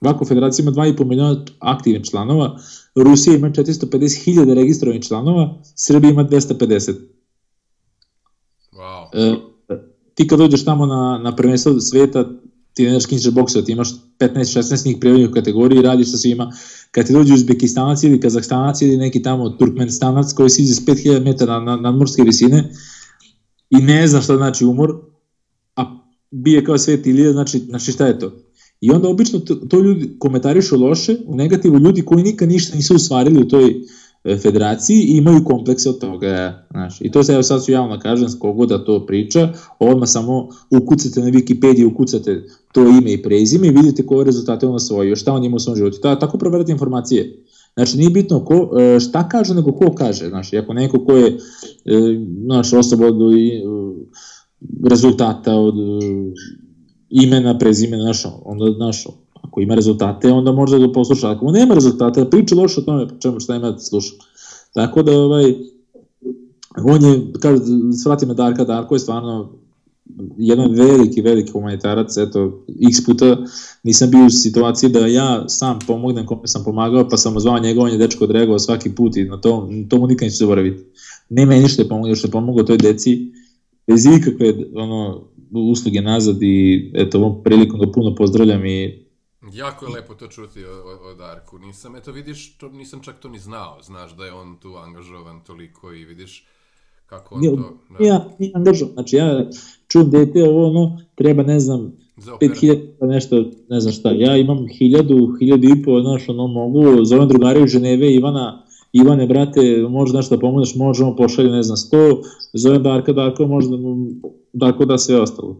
Ovako, federacija ima 2,5 miliona aktivnih članova, Rusija ima 450.000 registrovanih članova, Srbija ima 250. Wow. E, ti kad dođeš tamo na, na prvenstvo sveta, ti ne daš kinčer boksa, ti imaš 15-16 njih prijavljenih u kategoriji, radiš sa svima. Kad ti dođe Uzbekistanac ili Kazahstanac ili neki tamo Turkmenistanac koji siđe s 5000 metara na, na morske visine i ne zna šta znači umor, bije kao svet Ilija, znači, znači šta je to? I onda obično to, to ljudi komentarišu loše, u negativu ljudi koji nikad ništa nisu usvarili u toj federaciji i imaju komplekse od toga, znaš. I to se evo sad ću javno kažem, s kogo da to priča, odmah samo ukucate na Wikipediji, ukucate to ime i prezime i vidite koje rezultate on osvojio, šta on ima u svom životu. Ta, tako proverate informacije. Znači, nije bitno ko, e, šta kaže, nego ko kaže. Znači, ako neko ko je, e, znaš, osoba od rezultata od imena, prezimena, znaš, onda, znaš, ako ima rezultate, onda može da posluša, ako mu nema rezultata, da priča loše o tome, čemu šta ima da sluša. Tako da, ovaj, on je, kaže, svratime Darka, Darko je stvarno jedan veliki, veliki humanitarac, eto, x puta nisam bio u situaciji da ja sam pomognem kome sam pomagao, pa sam zvao njega, on je dečko odreagovao svaki put i na to, to mu nikad neću zaboraviti. Ne meni što je pomogao, što je pomogao toj deci, bez ikakve ono, usluge nazad i eto, ovom prilikom ga puno pozdravljam i Jako je lepo to čuti o, o, o Darku. Nisam, eto vidiš, to, nisam čak to ni znao. Znaš da je on tu angažovan toliko i vidiš kako on ja, to... Da... Ja, nije angažovan. Znači ja čujem dete, ovo ono, treba ne znam, 5000 pa nešto, ne znam šta. Ja imam 1000, 1000 i po, znaš, ono mogu, zovem drugare u Ženeve, Ivana, Ivane, brate, može nešto da pomogneš, može on pošalje, ne znam, 100, zovem Darka, Darko, može da mu, Darko da sve ostalo.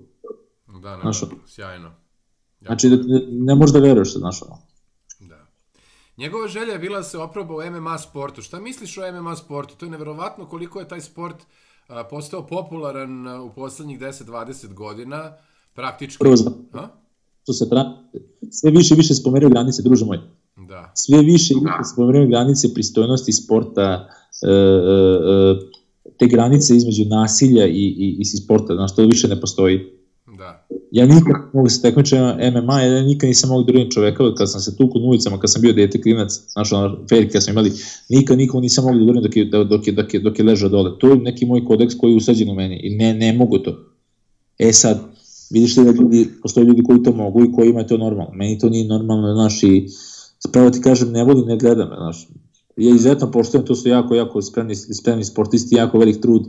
Da, ne, znaš, sjajno. Jako. Znači, da, ne, možeš da veruješ, znaš, ono. Da. Njegova želja je bila da se oproba u MMA sportu. Šta misliš o MMA sportu? To je neverovatno koliko je taj sport postao popularan u poslednjih 10-20 godina. Praktički... Prvo za- što se tra... sve više i više se pomeraju granice, druže moj. Da. Sve više i više se pomeraju granice pristojnosti sporta, e, e, e, te granice između nasilja i, i, i sporta, znaš, to više ne postoji. Da. Ja nikad mogu se takmičiti MMA, ja nikad nisam mogu drugim čoveka, kad sam se tukao na ulicama, kad sam bio dete klinac, znaš, ono, ferike smo imali, nikad nikom nisam mogu da durim dok je, dok je, dok je, dok je ležao dole. To je neki moj kodeks koji je usađen u meni i ne, ne mogu to. E sad, vidiš ti da ljudi, postoje ljudi koji to mogu i koji imaju to normalno. Meni to nije normalno, znaš, i spravo ti kažem, ne volim, ne gledam, znaš. Ja izuzetno poštujem, to su jako, jako spremni, spremni sportisti, jako velik trud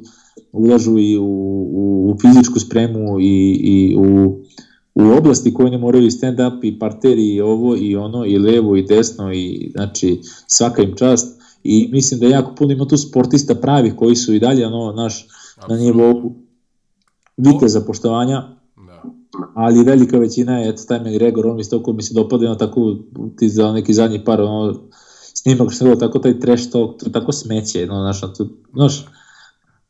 ulažu i u, u, u fizičku spremu i, i u, u oblasti koje ne moraju i stand-up i parter i ovo i ono i levo i desno i znači svaka im čast i mislim da jako puno ima tu sportista pravih koji su i dalje ono naš na Apsolutno. nivou viteza poštovanja Da. ali velika većina je eto taj McGregor, on mi se toliko mi se dopada, ono tako ti za neki zadnji par ono, snimak što je bilo, tako taj trash talk, to je tako smeće, no, znaš, to, znaš,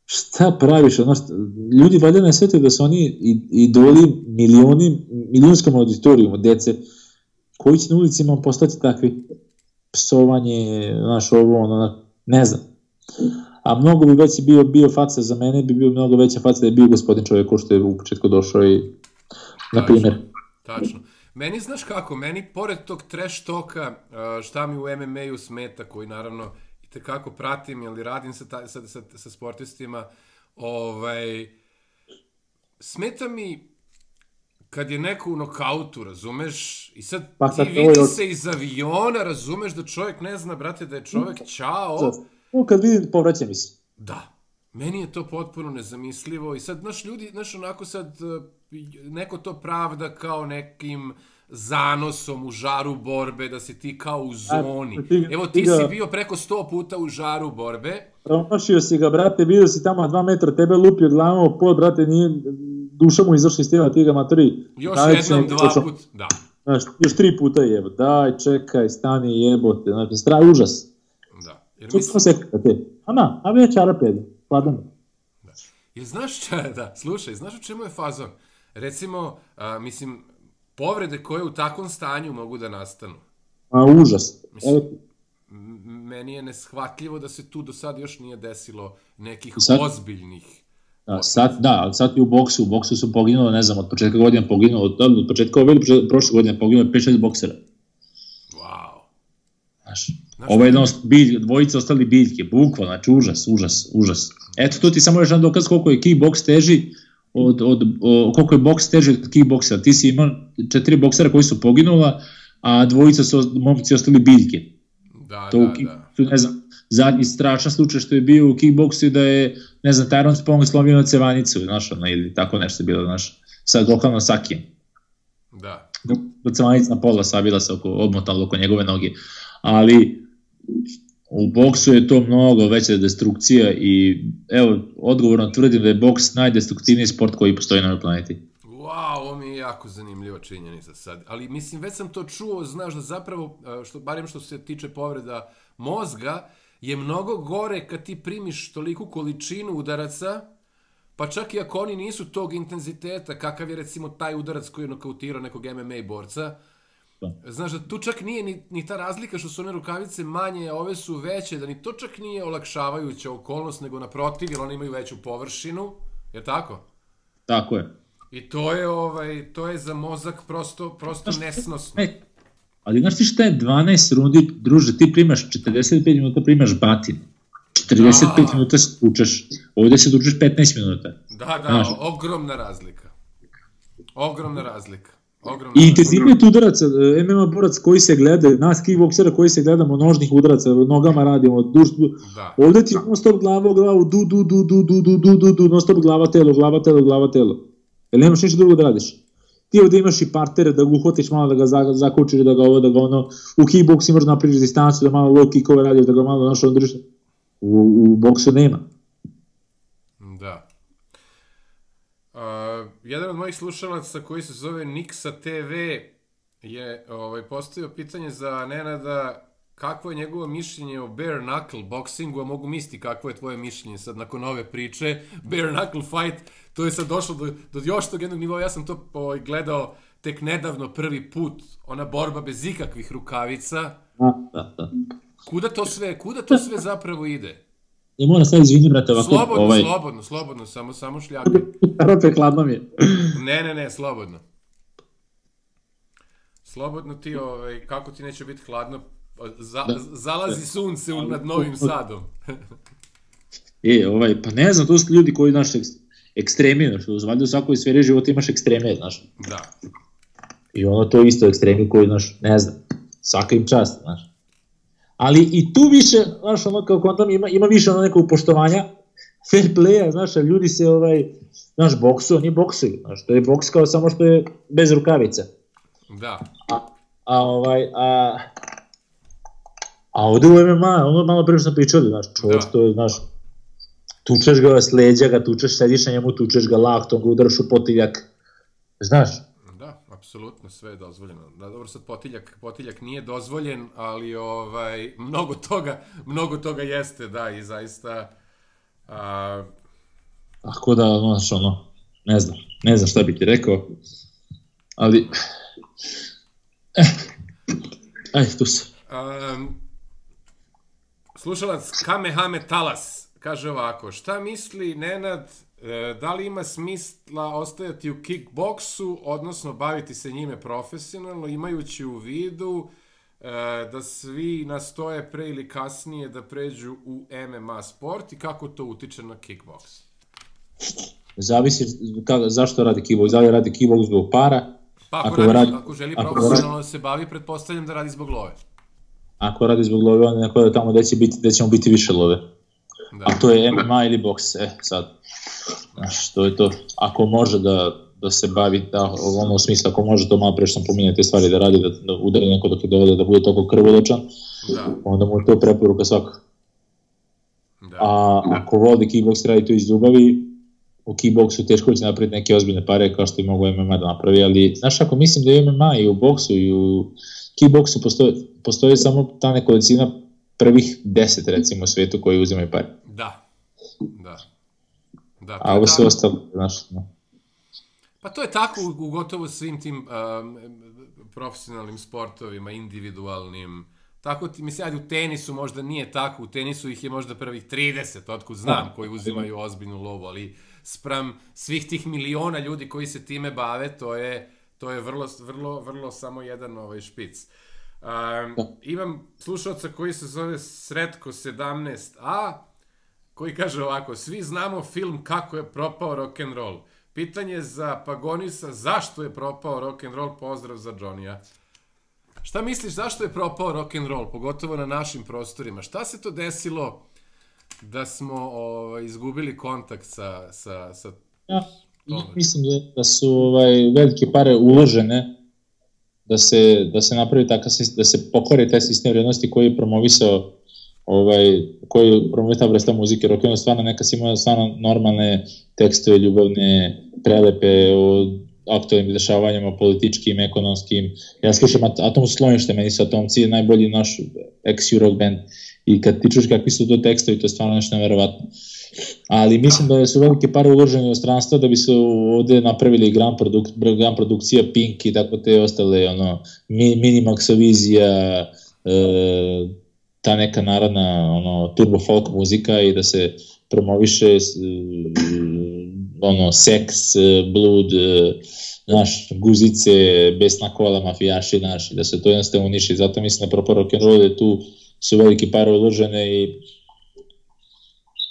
šta praviš, ono, šta, ljudi valjda ne svete da su oni idoli milioni, milionskom auditorijumu dece, koji će na ulicima postati takvi, psovanje, znaš, ovo, ono, ne znam. A mnogo bi veći bio, bio faca za mene, bi bio mnogo veća faca da je bio gospodin čovjek ko što je u početku došao i, na primjer, Tačno. Meni, znaš kako, meni pored tog trash toka, šta mi u MMA-u smeta, koji naravno i tekako pratim, ili radim sa, ta, sa, sa, sa sportistima, ovaj, smeta mi kad je neko u nokautu, razumeš, i sad Pa ti sad vidi je- se iz aviona, razumeš da čovjek ne zna, brate, da je čovjek čao, kad vidim, povraća mi se. Da. Meni je to potpuno nezamislivo i sad, znaš, ljudi, znaš, onako sad, uh, neko to pravda kao nekim zanosom u žaru borbe, da si ti kao u zoni. Evo, ti si bio preko 100 puta u žaru borbe. Promašio si ga, brate, vidio si tamo dva metra, tebe lupio glavom o pod, brate, nije, duša mu izašla iz tijela, ti ga matori. Još najveći jednom, dva slušao. put. Da, Znaš, još tri puta jebo, daj, čekaj, stani, jebote, znači, strah, užas. da. Jer, mislim, se te. A na, a već čarape, hladan. jer znaš šta, da, slušaj, znaš u čemu je fazon? Recimo, a, mislim, povrede koje u takvom stanju mogu da nastanu. A, užas. Mislim- meni je neshvatljivo da se tu do sad još nije desilo nekih sad- ozbiljnih. da, sad, da, ali sad i u boksu, u boksu su poginulo, ne znam, od početka godina poginulo, od, od početka ove ili prošle godine poginulo 5-6 boksera. Wow. Znaš, ovo je jedno bilj, dvojica ostali biljke, bukva, znači užas, užas, užas. Eto, to ti samo još jedan dokaz koliko je kickboks teži od, od, o, koliko je boks teži od kickboksa. Ti si imao četiri boksera koji su poginula, a dvojica su momci ostali biljke. Da, To da, u da. kickboksu, ne znam, zadnji strašan slučaj što je bio u kickboksu da je, ne znam, Tyron Spong slomio na cevanicu, znaš, ono, ili tako nešto je bilo, znaš, sa Gokanom Sakijem Da. do cevanica na pola sabila se oko, odmotalo oko njegove noge. Ali u boksu je to mnogo veća destrukcija i evo, odgovorno tvrdim da je boks najdestruktivniji sport koji postoji na planeti. Wow, ovo mi je jako zanimljiva činjenica sad. Ali mislim, već sam to čuo, znaš da zapravo, e, što, barem što se tiče povreda mozga, je mnogo gore kad ti primiš toliku količinu udaraca, pa čak i ako oni nisu tog intenziteta, kakav je recimo taj udarac koji je nokautirao nekog MMA borca, Da. Znaš da tu čak nije ni, ni ta razlika što su one rukavice manje, a ove su veće, da ni to čak nije olakšavajuća okolnost, nego naprotiv, jer one imaju veću površinu, je tako? Tako je. I to je ovaj to je za mozak prosto prosto nesnosno. E, ali znaš ti šta je 12 rundi, druže, ti primaš 45 minuta, primaš batin. 45 Da. minuta se tučeš, ovde se tučeš 15 minuta. Da, da, Znaš. ogromna razlika. Ogromna razlika. Ogromna I intenzitet udaraca, e, MMA borac koji se gleda, nas kickboksera koji se gledamo nožnih udaraca, nogama radimo, duš, Da. ovde ti non stop glava u glavu, du, du, du, du, du, du, du, du, du, non stop glava, telo, glava, telo, glava, telo. Jer nemaš ništa drugo da radiš. Ti ovde imaš i partere, da ga uhvatiš malo, da ga za- zakučiš, da ga ovo, da ga ono, u kickboksu imaš da naprižiš distancu, da malo low kickove radiš, da ga malo, znaš, on držiš. U, u boksu nema. Da. Uh, jedan od mojih slušalaca koji se zove Niksa TV je ovaj, postavio pitanje za Nenada kakvo je njegovo mišljenje o bare knuckle boksingu, a mogu misliti kakvo je tvoje mišljenje sad nakon ove priče. Bare knuckle fight, to je sad došlo do, do još tog jednog nivoa. Ja sam to ovaj, gledao tek nedavno prvi put, ona borba bez ikakvih rukavica. Da, da, da. Kuda to sve, kuda to sve zapravo ide? I moram sad izvini, brate, ovako... Slobodno, ovaj... slobodno, slobodno, samo, samo šljake. Opet hladno mi je. Ne, ne, ne, slobodno. Slobodno ti, ovaj, kako ti neće biti hladno, za, Da. zalazi sunce u, nad Novim Sadom. E, ovaj, pa ne znam, to su ljudi koji, znaš, eks, ekstremi, znaš, valjda u svakoj sferi života imaš ekstreme, znaš. da. I ono to isto ekstremi koji, znaš, ne znam, svaka im čast, znaš. Ali i tu više, znaš, ono kao kontam ima, ima više ono nekog poštovanja, fair playa, znaš, a ljudi se, ovaj, znaš, boksu, oni boksuju, znaš, to je boks kao samo što je bez rukavica. Da, A, a ovaj, a, a ovde u MMA, ono malo što sam pričao, znaš, čovječ Da. to je, znaš, tučeš ga s leđa, ga tučeš, sediš na njemu, tučeš ga laktom, ga udaraš u potiljak, znaš, apsolutno sve je dozvoljeno. Da, dobro, sad potiljak, potiljak nije dozvoljen, ali ovaj, mnogo toga, mnogo toga jeste, da, i zaista, a, Tako da, znaš, ono, ne znam, ne znam šta bi ti rekao, ali, eh, aj, tu sam. Um, slušalac Kamehame Talas kaže ovako, šta misli Nenad, e, da li ima smisla ostajati u kickboksu, odnosno baviti se njime profesionalno, imajući u vidu e, da svi nastoje pre ili kasnije da pređu u MMA sport i kako to utiče na kickboks? Zavisi zašto radi kickbox, da li radi kickbox zbog para, Pa ako, Ako radi, radi- ako želi ako profesionalno da se bavi, pretpostavljam da radi zbog love. ako radi zbog love, onda neko da tamo gde će, biti, gde će mu biti više love. Da. A to je MMA ili boks, e, sad. Znaš, to je to. Ako može da, da se bavi, da, ono u smislu, ako može to malo pre što sam pominjao te stvari da radi, da, da udari neko dok je dovede, da bude toliko krvodočan, Da, onda mu je to preporuka svakako. da. A ako voli kickboks, radi to iz ljubavi, u kickboksu teško će napraviti neke ozbiljne pare kao što je mogu MMA da napravi, ali znaš ako mislim da je MMA i u boksu i u kickboksu postoje, postoji samo ta nekolicina prvih deset recimo u svetu koji uzimaju pare. Da. Da. Da, A ovo tako. ostalo, znaš, no. Pa to je tako u, u gotovo svim tim um, profesionalnim sportovima, individualnim. Tako ti, mislim, ajde, u tenisu možda nije tako, u tenisu ih je možda prvih 30, otkud znam, koji uzimaju ozbiljnu lovu, ali spram svih tih miliona ljudi koji se time bave, to je, to je vrlo, vrlo, vrlo samo jedan ovaj špic. Um, imam slušalca koji se zove Sretko 17a, koji kaže ovako, svi znamo film kako je propao rock and roll. Pitanje za Pagonisa, zašto je propao rock and roll? Pozdrav za Johnny-a. Šta misliš, zašto je propao rock and roll, pogotovo na našim prostorima? Šta se to desilo da smo ovaj, izgubili kontakt sa, sa, sa... Ja, mislim da, da su ovaj, velike pare uložene da se, da se napravi takav da se pokore taj sistem vrednosti koji je promovisao ovaj, koji je promovisao ta vrsta muzike, rock and stvarno neka si imao stvarno normalne tekstove, ljubavne, prelepe o aktualnim dešavanjima, političkim, ekonomskim. Ja slušam At Atom sklonište, meni su Atomci najbolji naš ex-rock band i kad ti čuš kakvi su to tekstovi, to je stvarno nešto neverovatno. Ali mislim da su velike pare uložene u inostranstvo da bi se ovde napravili gran, produk, gran produkcija Pink i tako te ostale, ono, Mi, Minimaxovizija, e, ta neka narodna ono, turbo folk muzika i da se promoviše ono, seks, blud, naš, guzice, besna kola, mafijaši, naš, i da se to jednostavno uniši. Zato mislim da propao rock'n'roll je tu su velike pare uložene i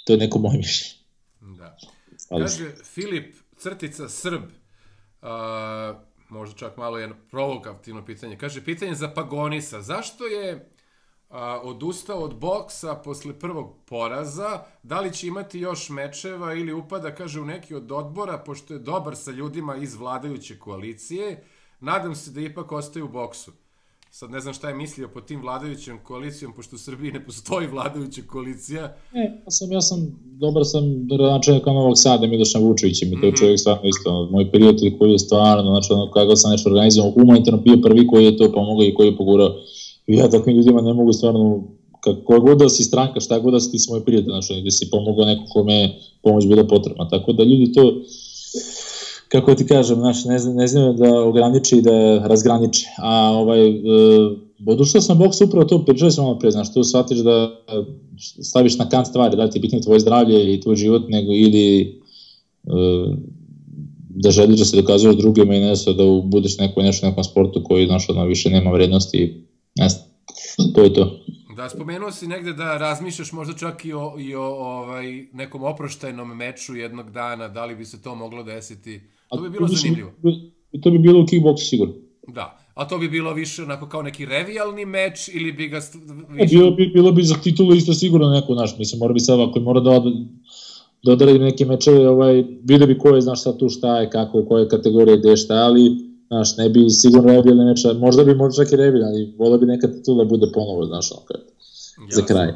to je neko moje mišljenje. Da. Ali, Kaže Filip, crtica Srb, a, možda čak malo jedno provokativno pitanje. Kaže, pitanje za Pagonisa, zašto je a, odustao od boksa posle prvog poraza, da li će imati još mečeva ili upada, kaže, u neki od odbora, pošto je dobar sa ljudima iz vladajuće koalicije, nadam se da ipak ostaje u boksu. Sad ne znam šta je mislio po tim vladajućom koalicijom, pošto u Srbiji ne postoji vladajuća koalicija. Ne, ja sam, ja sam, dobar sam gradonačelnika Novog Sada, Miloša Vučevića, mi to je čovjek stvarno isto, moj prijatelj koji je stvarno, znači ono, kako sam nešto organizovao, humanitarno bio prvi koji je to pomogao i koji je pogurao ja takvim ljudima ne mogu stvarno, kako god da si stranka, šta god da si ti svoj prijatelj, znači da si pomogao neko kome pomoć bila potrebna, tako da ljudi to, kako ti kažem, znači, ne, ne znaju da ograniče i da razgraniče, a ovaj, e, odušao sam boks upravo to, pričali smo malo pre, znaš, tu shvatiš da staviš na kant stvari, da ti je bitno tvoje zdravlje i tvoj život, nego ili e, da želiš da se dokazuješ drugima i ne da budeš neko nešto nekom sportu koji znaš, ono, više nema vrednosti, znam, to je to. Da, spomenuo si negde da razmišljaš možda čak i o, i o ovaj, nekom oproštajnom meču jednog dana, da li bi se to moglo desiti? To bi bilo A, zanimljivo. To bi bilo u kickboksu sigurno. Da, a to bi bilo više onako kao neki revijalni meč ili bi ga... E, više... Bilo bi, bilo bi za titulu isto sigurno neko naš, mislim, mora bi sad ako mora da da odradi neke mečeve, ovaj, vidio bi ko je, znaš sad tu šta je, kako, u kojoj kategoriji gde šta, ali znaš, ne bi sigurno revijalni meč, možda bi možda čak i revijalni, ali volio bi neka titula bude ponovo, znaš, ono, kad, za kraj.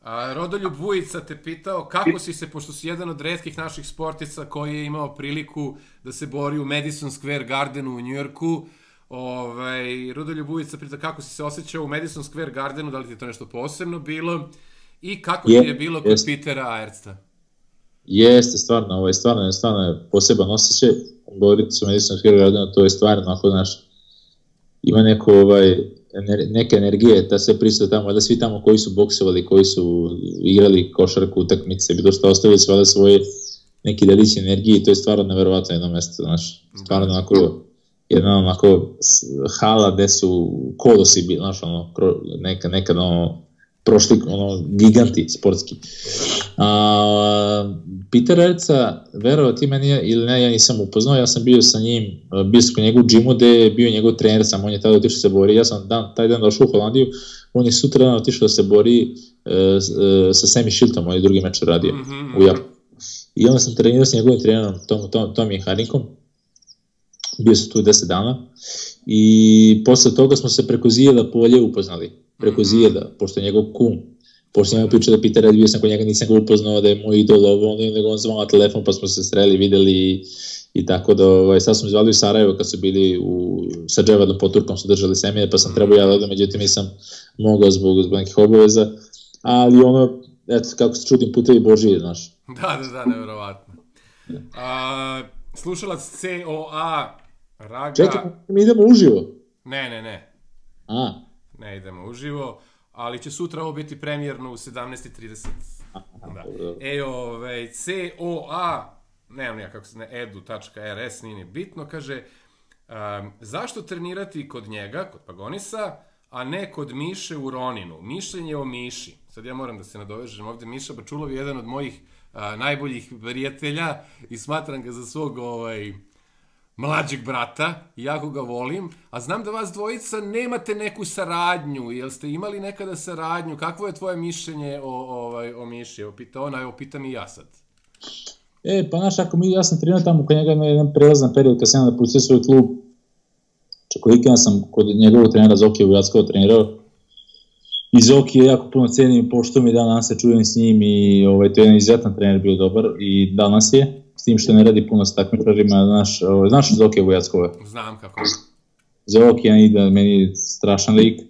A, Rodoljub Vujica te pitao kako si se, pošto si jedan od redkih naših sportica koji je imao priliku da se bori u Madison Square Gardenu u Njujorku, ovaj, Rodoljub Vujica pitao kako si se osjećao u Madison Square Gardenu, da li ti je to nešto posebno bilo, I kako je, ti je bilo kod jest. Pitera Aertsta? Jeste, stvarno, ovaj, stvarno, stvarno je poseban osjećaj. Boriti u Madison Square Gardenu, to je stvarno, ako, znaš, ima neko, ovaj, ener, neke energije, da sve prisutno tamo, da svi tamo koji su boksovali, koji su igrali košarku, utakmice, bilo što ostavili su valjda svoje neki delići energije i to je stvarno neverovatno jedno mesto, znaš, stvarno da. onako, jedna onako hala gde su kolosi, znaš, ono, neka, nekad ono, prošli ono, giganti sportski. A, Peter Erca, verovao ti meni ili ne, ja nisam upoznao, ja sam bio sa njim, bio sam kod njegov džimu gde je bio njegov trener, sam on je tada otišao da se bori, ja sam dan, taj dan došao u Holandiju, on je sutra dan otišao da se bori uh, uh, sa Sammy Shiltom, on je drugi meč radio mm -hmm. u Japanu. I onda sam trenirao sa njegovim trenerom, Tom, Tom, Tom Harinkom, bio sam tu 10 dana i posle toga smo se preko Zijeda polje upoznali preko. Zijeda, pošto je njegov kum. Pošto njegov priča da Peter Red bio sam kod njega, nisam ga upoznao da je moj idol ovo, ono, nego on zvao na telefon pa smo se sreli, videli i, i tako da, ovaj, sad smo izvali u Sarajevo kad su bili u, sa Dževadom Poturkom su držali semije, pa sam mhm. trebao ja da odem, međutim nisam mogao zbog, zbog nekih obaveza, ali ono, eto, kako se čudim putevi Božije, znaš. Da, da, da, nevjerovatno. A, slušalac COA, Raga... Čekaj, mi idemo uživo. Ne, ne, ne. A, ne idemo uživo, ali će sutra ovo biti premjerno u 17.30. Da. E, ovaj, COA, nemam ja kako se ne, edu.rs, nije ni bitno, kaže, um, zašto trenirati kod njega, kod Pagonisa, a ne kod Miše u Roninu? Mišljenje o Miši. Sad ja moram da se nadovežem ovde. Miša Bačulov je jedan od mojih a, najboljih prijatelja i smatram ga za svog ovaj, mlađeg brata, jako ga volim, a znam da vas dvojica nemate neku saradnju, jel ste imali nekada saradnju, kakvo je tvoje mišljenje o, ovaj, o Miši? Evo pita ona, evo pitam i ja sad. E, pa znaš, ako mi, ja sam trenirao tamo kod njega jedan prelazan period kad sam napustio svoj klub, ikada sam kod njegovog trenera Zokija Vujackova trenirao, i Zoki je jako puno cenim, pošto mi danas se čujem s njim i ovaj, to je jedan izuzetan trener bio dobar i danas je s tim što ne radi puno s takmičarima, znaš, ovaj, znaš Zoke Vujackove? Znam kako. Zoki je ide, meni strašan lik.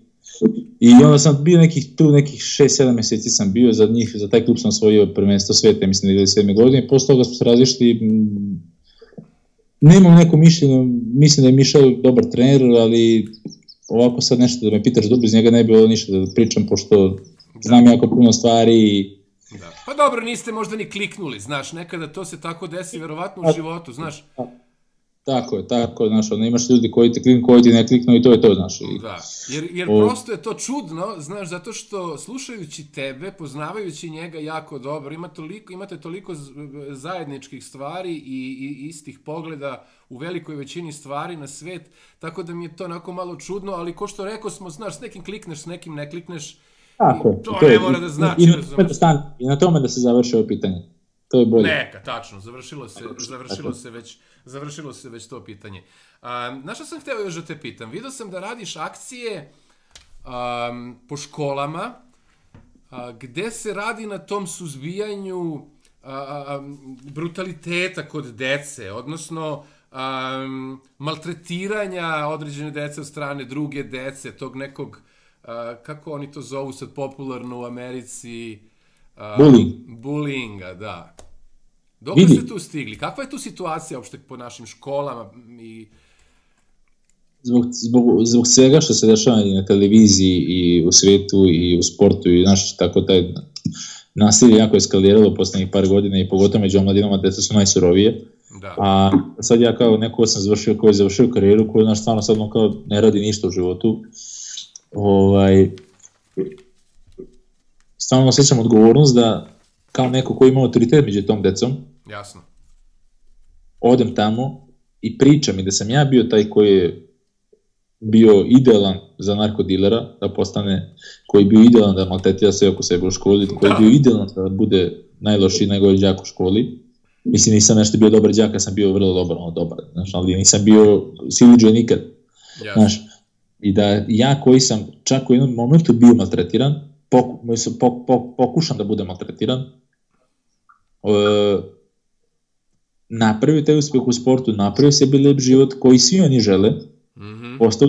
I onda sam bio nekih tu, nekih 6-7 meseci sam bio za njih, za taj klub sam osvojio prvenstvo sveta, mislim da je 7 godine, posle toga smo se razišli, nemam neko mišljenje, mislim da je Mišel dobar trener, ali ovako sad nešto da me pitaš dobro iz njega ne bi bilo ništa da pričam, pošto znam jako puno stvari i Da. Pa dobro, niste možda ni kliknuli, znaš, nekada to se tako desi, verovatno u životu, znaš. Tako je, tako je, znaš, onda imaš ljudi koji te kliknu, koji ti ne kliknu i to je to, znaš. I, da, jer, jer o... prosto je to čudno, znaš, zato što slušajući tebe, poznavajući njega jako dobro, ima toliko, imate toliko zajedničkih stvari i, i istih pogleda u velikoj većini stvari na svet, tako da mi je to onako malo čudno, ali ko što rekao smo, znaš, s nekim klikneš, s nekim ne klikneš, Tako je. To, to ne mora da znači. I, i, da I na tome da se završi ovo pitanje. To je bolje. Neka, tačno, završilo se, završilo se već, završilo se već to pitanje. Um, na što sam hteo još da te pitam? Vidio sam da radiš akcije um, po školama, a, gde se radi na tom suzbijanju a, a, brutaliteta kod dece, odnosno um, maltretiranja određene dece od strane druge dece, tog nekog, uh, kako oni to zovu sad popularno u Americi? Uh, Bullying. Bullyinga, da. Dok ste tu stigli? Kakva je tu situacija uopšte po našim školama i zbog, zbog, zbog svega što se dešava i na televiziji i u svetu i u sportu i znaš, tako taj nasilje jako eskaliralo poslednjih par godina i pogotovo među omladinama deca su najsurovije. Da. A sad ja kao neko sam završio, koji je završio karijeru, koji naš stvarno sad kao ne radi ništa u životu, ovaj, stvarno osjećam odgovornost da kao neko koji ima autoritet među tom decom, Jasno. odem tamo i pričam i da sam ja bio taj koji je bio idealan za narkodilera, da postane, koji je bio idealan da maltetira sve oko sebe u školi, koji je bio idealan da bude najlošiji, najgori đak u školi. Mislim, nisam nešto bio dobar đak, ja sam bio vrlo dobar, ono dobar, znaš, ali nisam bio siliđo nikad, yes. znaš. I da ja koji sam čak u jednom momentu bio maltretiran, poku, po, po, pokušam da budem maltretiran, e, napravio taj uspeh u sportu, napravio sebi lep život koji svi oni žele, -hmm. postao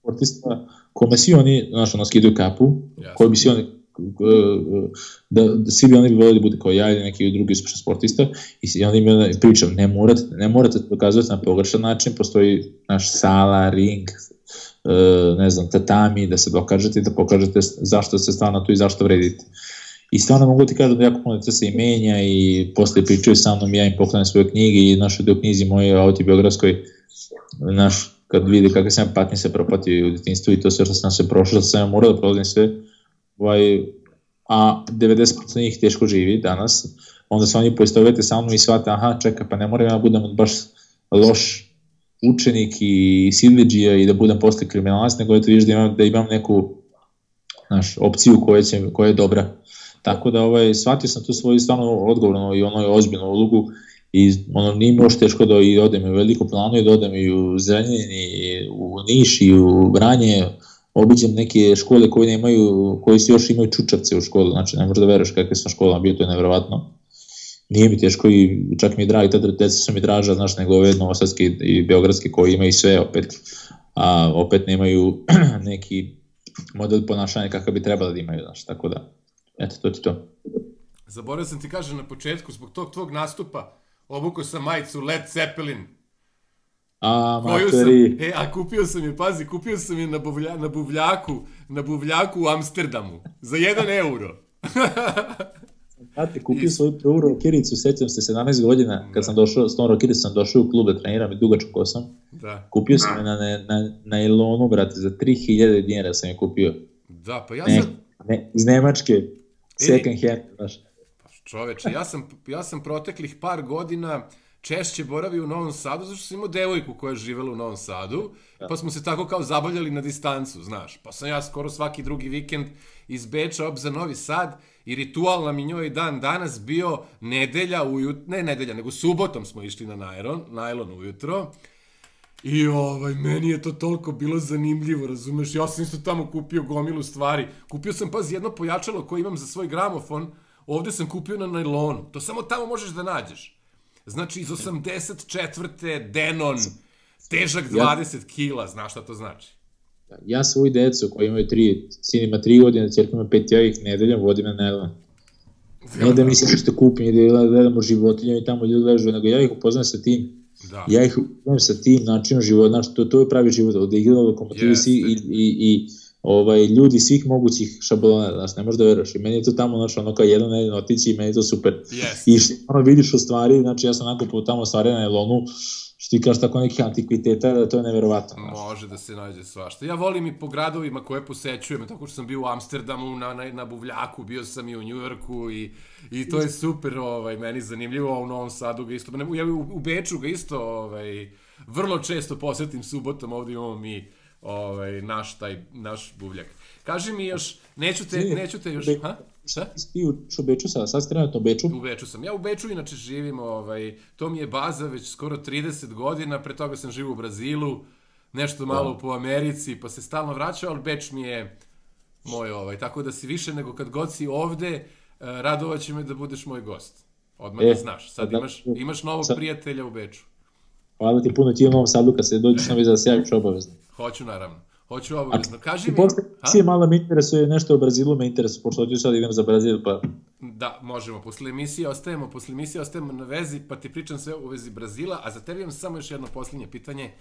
sportista kome svi oni, znaš, ono, skidaju kapu, yes. koji bi svi oni da, da svi bi oni bi volili da bude kao ja ili neki drugi uspešan sportista i onda im pričam, ne morate, ne morate dokazati na pogrešan način, postoji naš sala, ring, ne znam, tatami, da se dokažete i da pokažete zašto ste stvarno tu i zašto vredite. I stvarno mogu ti kažem da jako puno se i menja i posle pričaju sa mnom, ja im poklanam svoje knjige i našoj u knjizi moje autobiografskoj, naš kad vidi kakve sam patnje se propatio u detinstvu i to sve što sam se prošao, sam morao da prolazim sve, ovaj, a 90% njih teško živi danas, onda se oni poistovete sa mnom i shvate, aha, čeka, pa ne moram ja da budem baš loš učenik i sidliđija i da budem posle kriminalac, nego eto vidiš da imam, da imam neku znaš, opciju koja, će, koja je dobra. Tako da ovaj, shvatio sam tu svoju stvarno odgovornu i ono ozbiljnu ulogu i ono, nije mi teško da i odem i u veliko planu i da odem i u Zrenjanin i u Niš i u Vranje, obiđem neke škole koje nemaju, koji se još imaju čučavce u školu, znači ne možeš da veruješ kakve sam škola bio, to je nevjerovatno. Nije mi teško i čak mi je drag, tada deca su mi draža, znaš, nego ove novosadske i beogradske koji imaju sve opet, a opet nemaju neki model ponašanja kakav bi trebalo da imaju, znaš, tako da, eto, to ti to. Zaboravio sam ti kažem na početku, zbog tog tvog nastupa, obukao sam majicu Led Zeppelin. A, materi. Sam, e, a kupio sam je, pazi, kupio sam je na, buvlja, na buvljaku, na buvljaku u Amsterdamu. Za 1 euro. Znate, kupio svoju prvu rokiricu, sećam se, 17 godina, kad da. sam došao, s tom rokiricom sam došao u klub da treniram i dugačko kosam. Da. Kupio sam je na, na, na ilonu, brate, za 3000 dinara sam je kupio. Da, pa ja sam... Ne, ne, iz Nemačke, second hand, znaš. Čoveče, ja sam, ja sam proteklih par godina češće boravio u Novom Sadu, zašto sam imao devojku koja je živela u Novom Sadu, da. pa smo se tako kao zabavljali na distancu, znaš. Pa sam ja skoro svaki drugi vikend iz Beča ob za Novi Sad i ritual nam i njoj dan danas bio nedelja ujutro, ne nedelja, nego subotom smo išli na najlon, najlon ujutro. I ovaj, meni je to toliko bilo zanimljivo, razumeš? Ja sam isto tamo kupio gomilu stvari. Kupio sam, pazi, jedno pojačalo koje imam za svoj gramofon, Ovde sam kupio na najlonu. To samo tamo možeš da nađeš. Znači, iz 84. Denon, težak 20 kila, znaš šta to znači? Ja svoju decu koji imaju tri, sin ima tri godine, čerka ima pet, ja ih nedeljom vodim na najlon. Ne da mislim nešto kupim, da gledamo životinje i tamo ljudi gledaju, nego ja ih upoznam sa tim. Da. Ja ih upoznam sa tim načinom života, znači to, to je pravi život, da igrala lokomotivi yes. i, i, i ovaj, ljudi svih mogućih šablona, znaš, ne možeš da veruješ. I meni je to tamo, znaš, ono kao jedan nedelj otići i meni je to super. Yes. I što ono vidiš u stvari, znači ja sam nakupao tamo stvari na Elonu, što ti kažeš tako nekih antikviteta, da to je neverovatno. Može da se nađe svašta. Ja volim i po gradovima koje posećujem, tako što sam bio u Amsterdamu, na, na, na Buvljaku, bio sam i u Njujorku i, i to je super, ovaj, meni zanimljivo, a u Novom Sadu ga isto, ja u, u Beču ga isto, ovaj, vrlo često posetim subotom, ovde imamo mi ovaj, naš, taj, naš buvljak. Kaži mi još, neću te, neću te još, ha? Šta? Ti u Beču sada, sad si trenutno u Beču? U Beču sam. Ja u Beču inače živim, ovaj, to mi je baza već skoro 30 godina, pre toga sam živio u Brazilu, nešto malo da. po Americi, pa se stalno vraćao, ali Beč mi je moj ovaj, tako da si više nego kad god si ovde, eh, radovaće me da budeš moj gost. Odmah e, da znaš, sad da, imaš, imaš novog sad, prijatelja u Beču. Hvala ti puno ti u Novom Sadu kad se dođeš na viza da se javiš obavezno. Hoću naravno. Hoću obavezno. Kaži mi... Posle, malo me interesuje, nešto o Brazilu me interesuje, pošto hoću sad idem za Brazil, pa... Da, možemo. Posle emisije ostajemo, posle emisije ostajemo na vezi, pa ti pričam sve u vezi Brazila, a za tebi imam samo još jedno posljednje pitanje,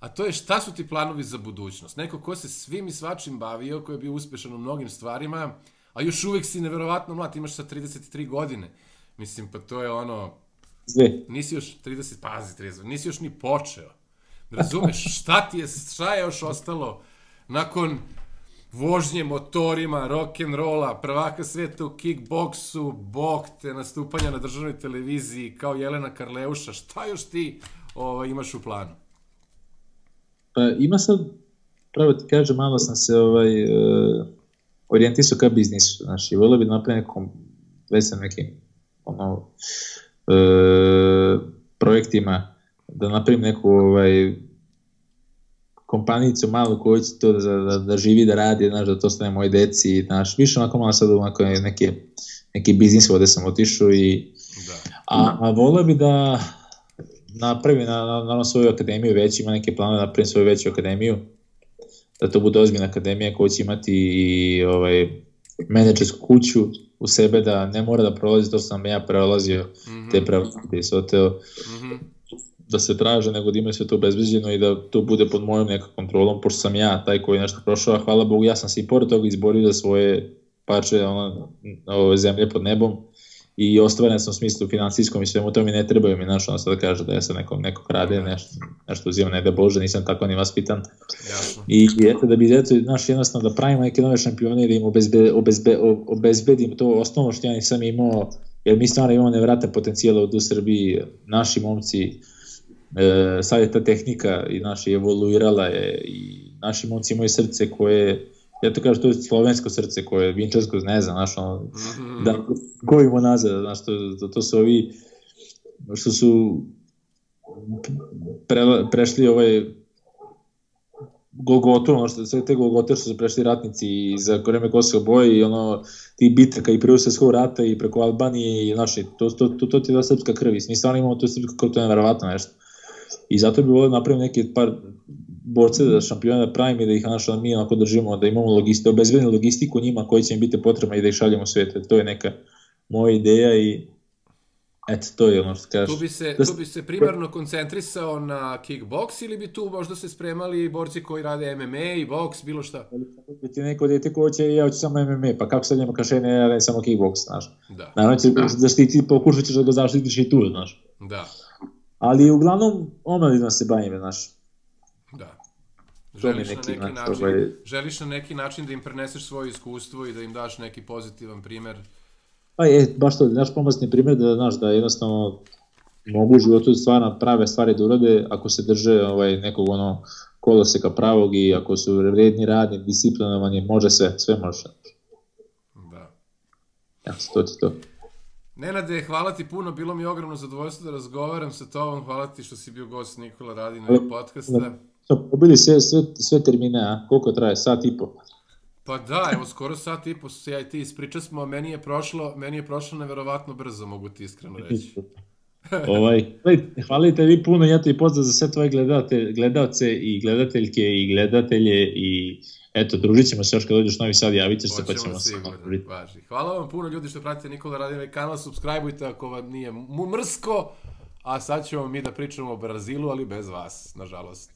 a to je šta su ti planovi za budućnost? Neko ko se svim i svačim bavio, ko je bio uspešan u mnogim stvarima, a još uvek si neverovatno mlad, imaš sa 33 godine. Mislim, pa to je ono... Sve. Nisi još 30, pazi, 30, nisi još ni počeo. Razumeš, šta ti je, šta je još ostalo nakon vožnje motorima, rock and rolla, prvaka sveta u kickboksu, bok te, nastupanja na državnoj televiziji kao Jelena Karleuša, šta još ti ovaj, imaš u planu? Pa ima sad, pravo ti kažem, malo sam se ovaj, uh, orijentisao ka biznisu, znači, volio bi da napraviti nekom, već sam nekim, ono, uh, projektima, da napravim neku ovaj, kompanijicu malu koju će to da, da, da živi, da radi, znaš, da to stane moje deci, znaš, više onako malo sad onako neke, neki biznis ovde sam otišao i da. a, a volio bi da napravi na, na, na svoju akademiju već, ima neke planove da napravim svoju veću akademiju, da to bude ozbiljna akademija koja će imati i ovaj, menadžersku kuću u sebe, da ne mora da prolazi, to sam ja prolazio, mm -hmm. te prelazite i soteo, mm -hmm da se traže, nego da imaju sve to obezbeđeno i da to bude pod mojom nekom kontrolom, pošto sam ja taj koji nešto prošao, a hvala Bogu, ja sam se i pored toga izborio za svoje parče ono, ove zemlje pod nebom i ostvaren sam u smislu finansijskom i svemu to mi ne trebaju mi, znaš, ono sad da kaže da ja sam nekom, nekog rade, nešto, nešto uzimam, ne da Bože, nisam tako ni vaspitan. Jasno. I, eto, da bi, eto, znaš, jednostavno da pravimo neke nove šampione i da im obezbe, obezbe, obezbedim to osnovno što ja nisam imao, jer mi stvarno imamo nevratan potencijal od u Srbiji, naši momci, e, sad je ta tehnika i naša evoluirala je i naši momci imaju srce koje ja to kažem, to je slovensko srce koje je vinčarsko, ne znam, znaš, ono, mhm. da gojimo nazad, znaš, to, to, to su ovi što su pre, prešli ovaj Golgotu, ono što sve te Golgote što su prešli ratnici i za vreme Kosova boje i ono ti bitaka i prvo svjetskog rata i preko Albanije i naše, to, to, to, to ti da srpska krv i mi stvarno imamo to srpska krv, to je nevjerovatno nešto. I zato bi volio da napraviti neke par borce da šampiona da pravim i da ih našo, mi onako držimo, da imamo logistiku, obezbednu logistiku njima koji će im biti potrebna i da ih šaljemo u svijet. To je neka moja ideja i Eto, to je ono što kažeš. Tu bi se, da... tu bi se primarno koncentrisao na kickboks ili bi tu možda se spremali borci koji rade MMA i boks, bilo šta? Bi ti neko dete ko će, ja hoću samo MMA, pa kako sad njema kaže ne, ja samo kickboks, znaš. Da. Naravno će da. zaštiti, pokušat ćeš da ga zaštitiš i tu, znaš. Da. Ali uglavnom omladina se bavim, znaš. Da. Želiš, neki, na neki način, ovaj... želiš na neki način da im preneseš svoje iskustvo i da im daš neki pozitivan primer Pa je, baš to, daš pomocni primjer da, znaš, da jednostavno mogu u životu stvarno prave stvari da urade ako se drže ovaj, nekog ono koloseka pravog i ako su vredni radni, disciplinovani, može sve, sve može. Da. Ja, to ti to. Nenade, hvala ti puno, bilo mi ogromno zadovoljstvo da razgovaram sa tobom, hvala ti što si bio gost Nikola Radina podcasta. Pobili sve, sve, sve termine, a? Koliko traje? Sat i po? Pa da, evo skoro sat i po se ja i ti ispriča smo, meni je prošlo, meni je prošlo neverovatno brzo, mogu ti iskreno reći. ovaj, hvalite vi puno, ja te i pozdrav za sve tvoje gledate, gledalce i gledateljke i gledatelje i eto, družit ćemo se još kad dođeš Novi Sad, javit ćeš se pa ćemo se. Hvala vam puno ljudi što pratite Nikola Radinove kanal, subscribeujte ako vam nije mrsko, a sad ćemo mi da pričamo o Brazilu, ali bez vas, nažalost.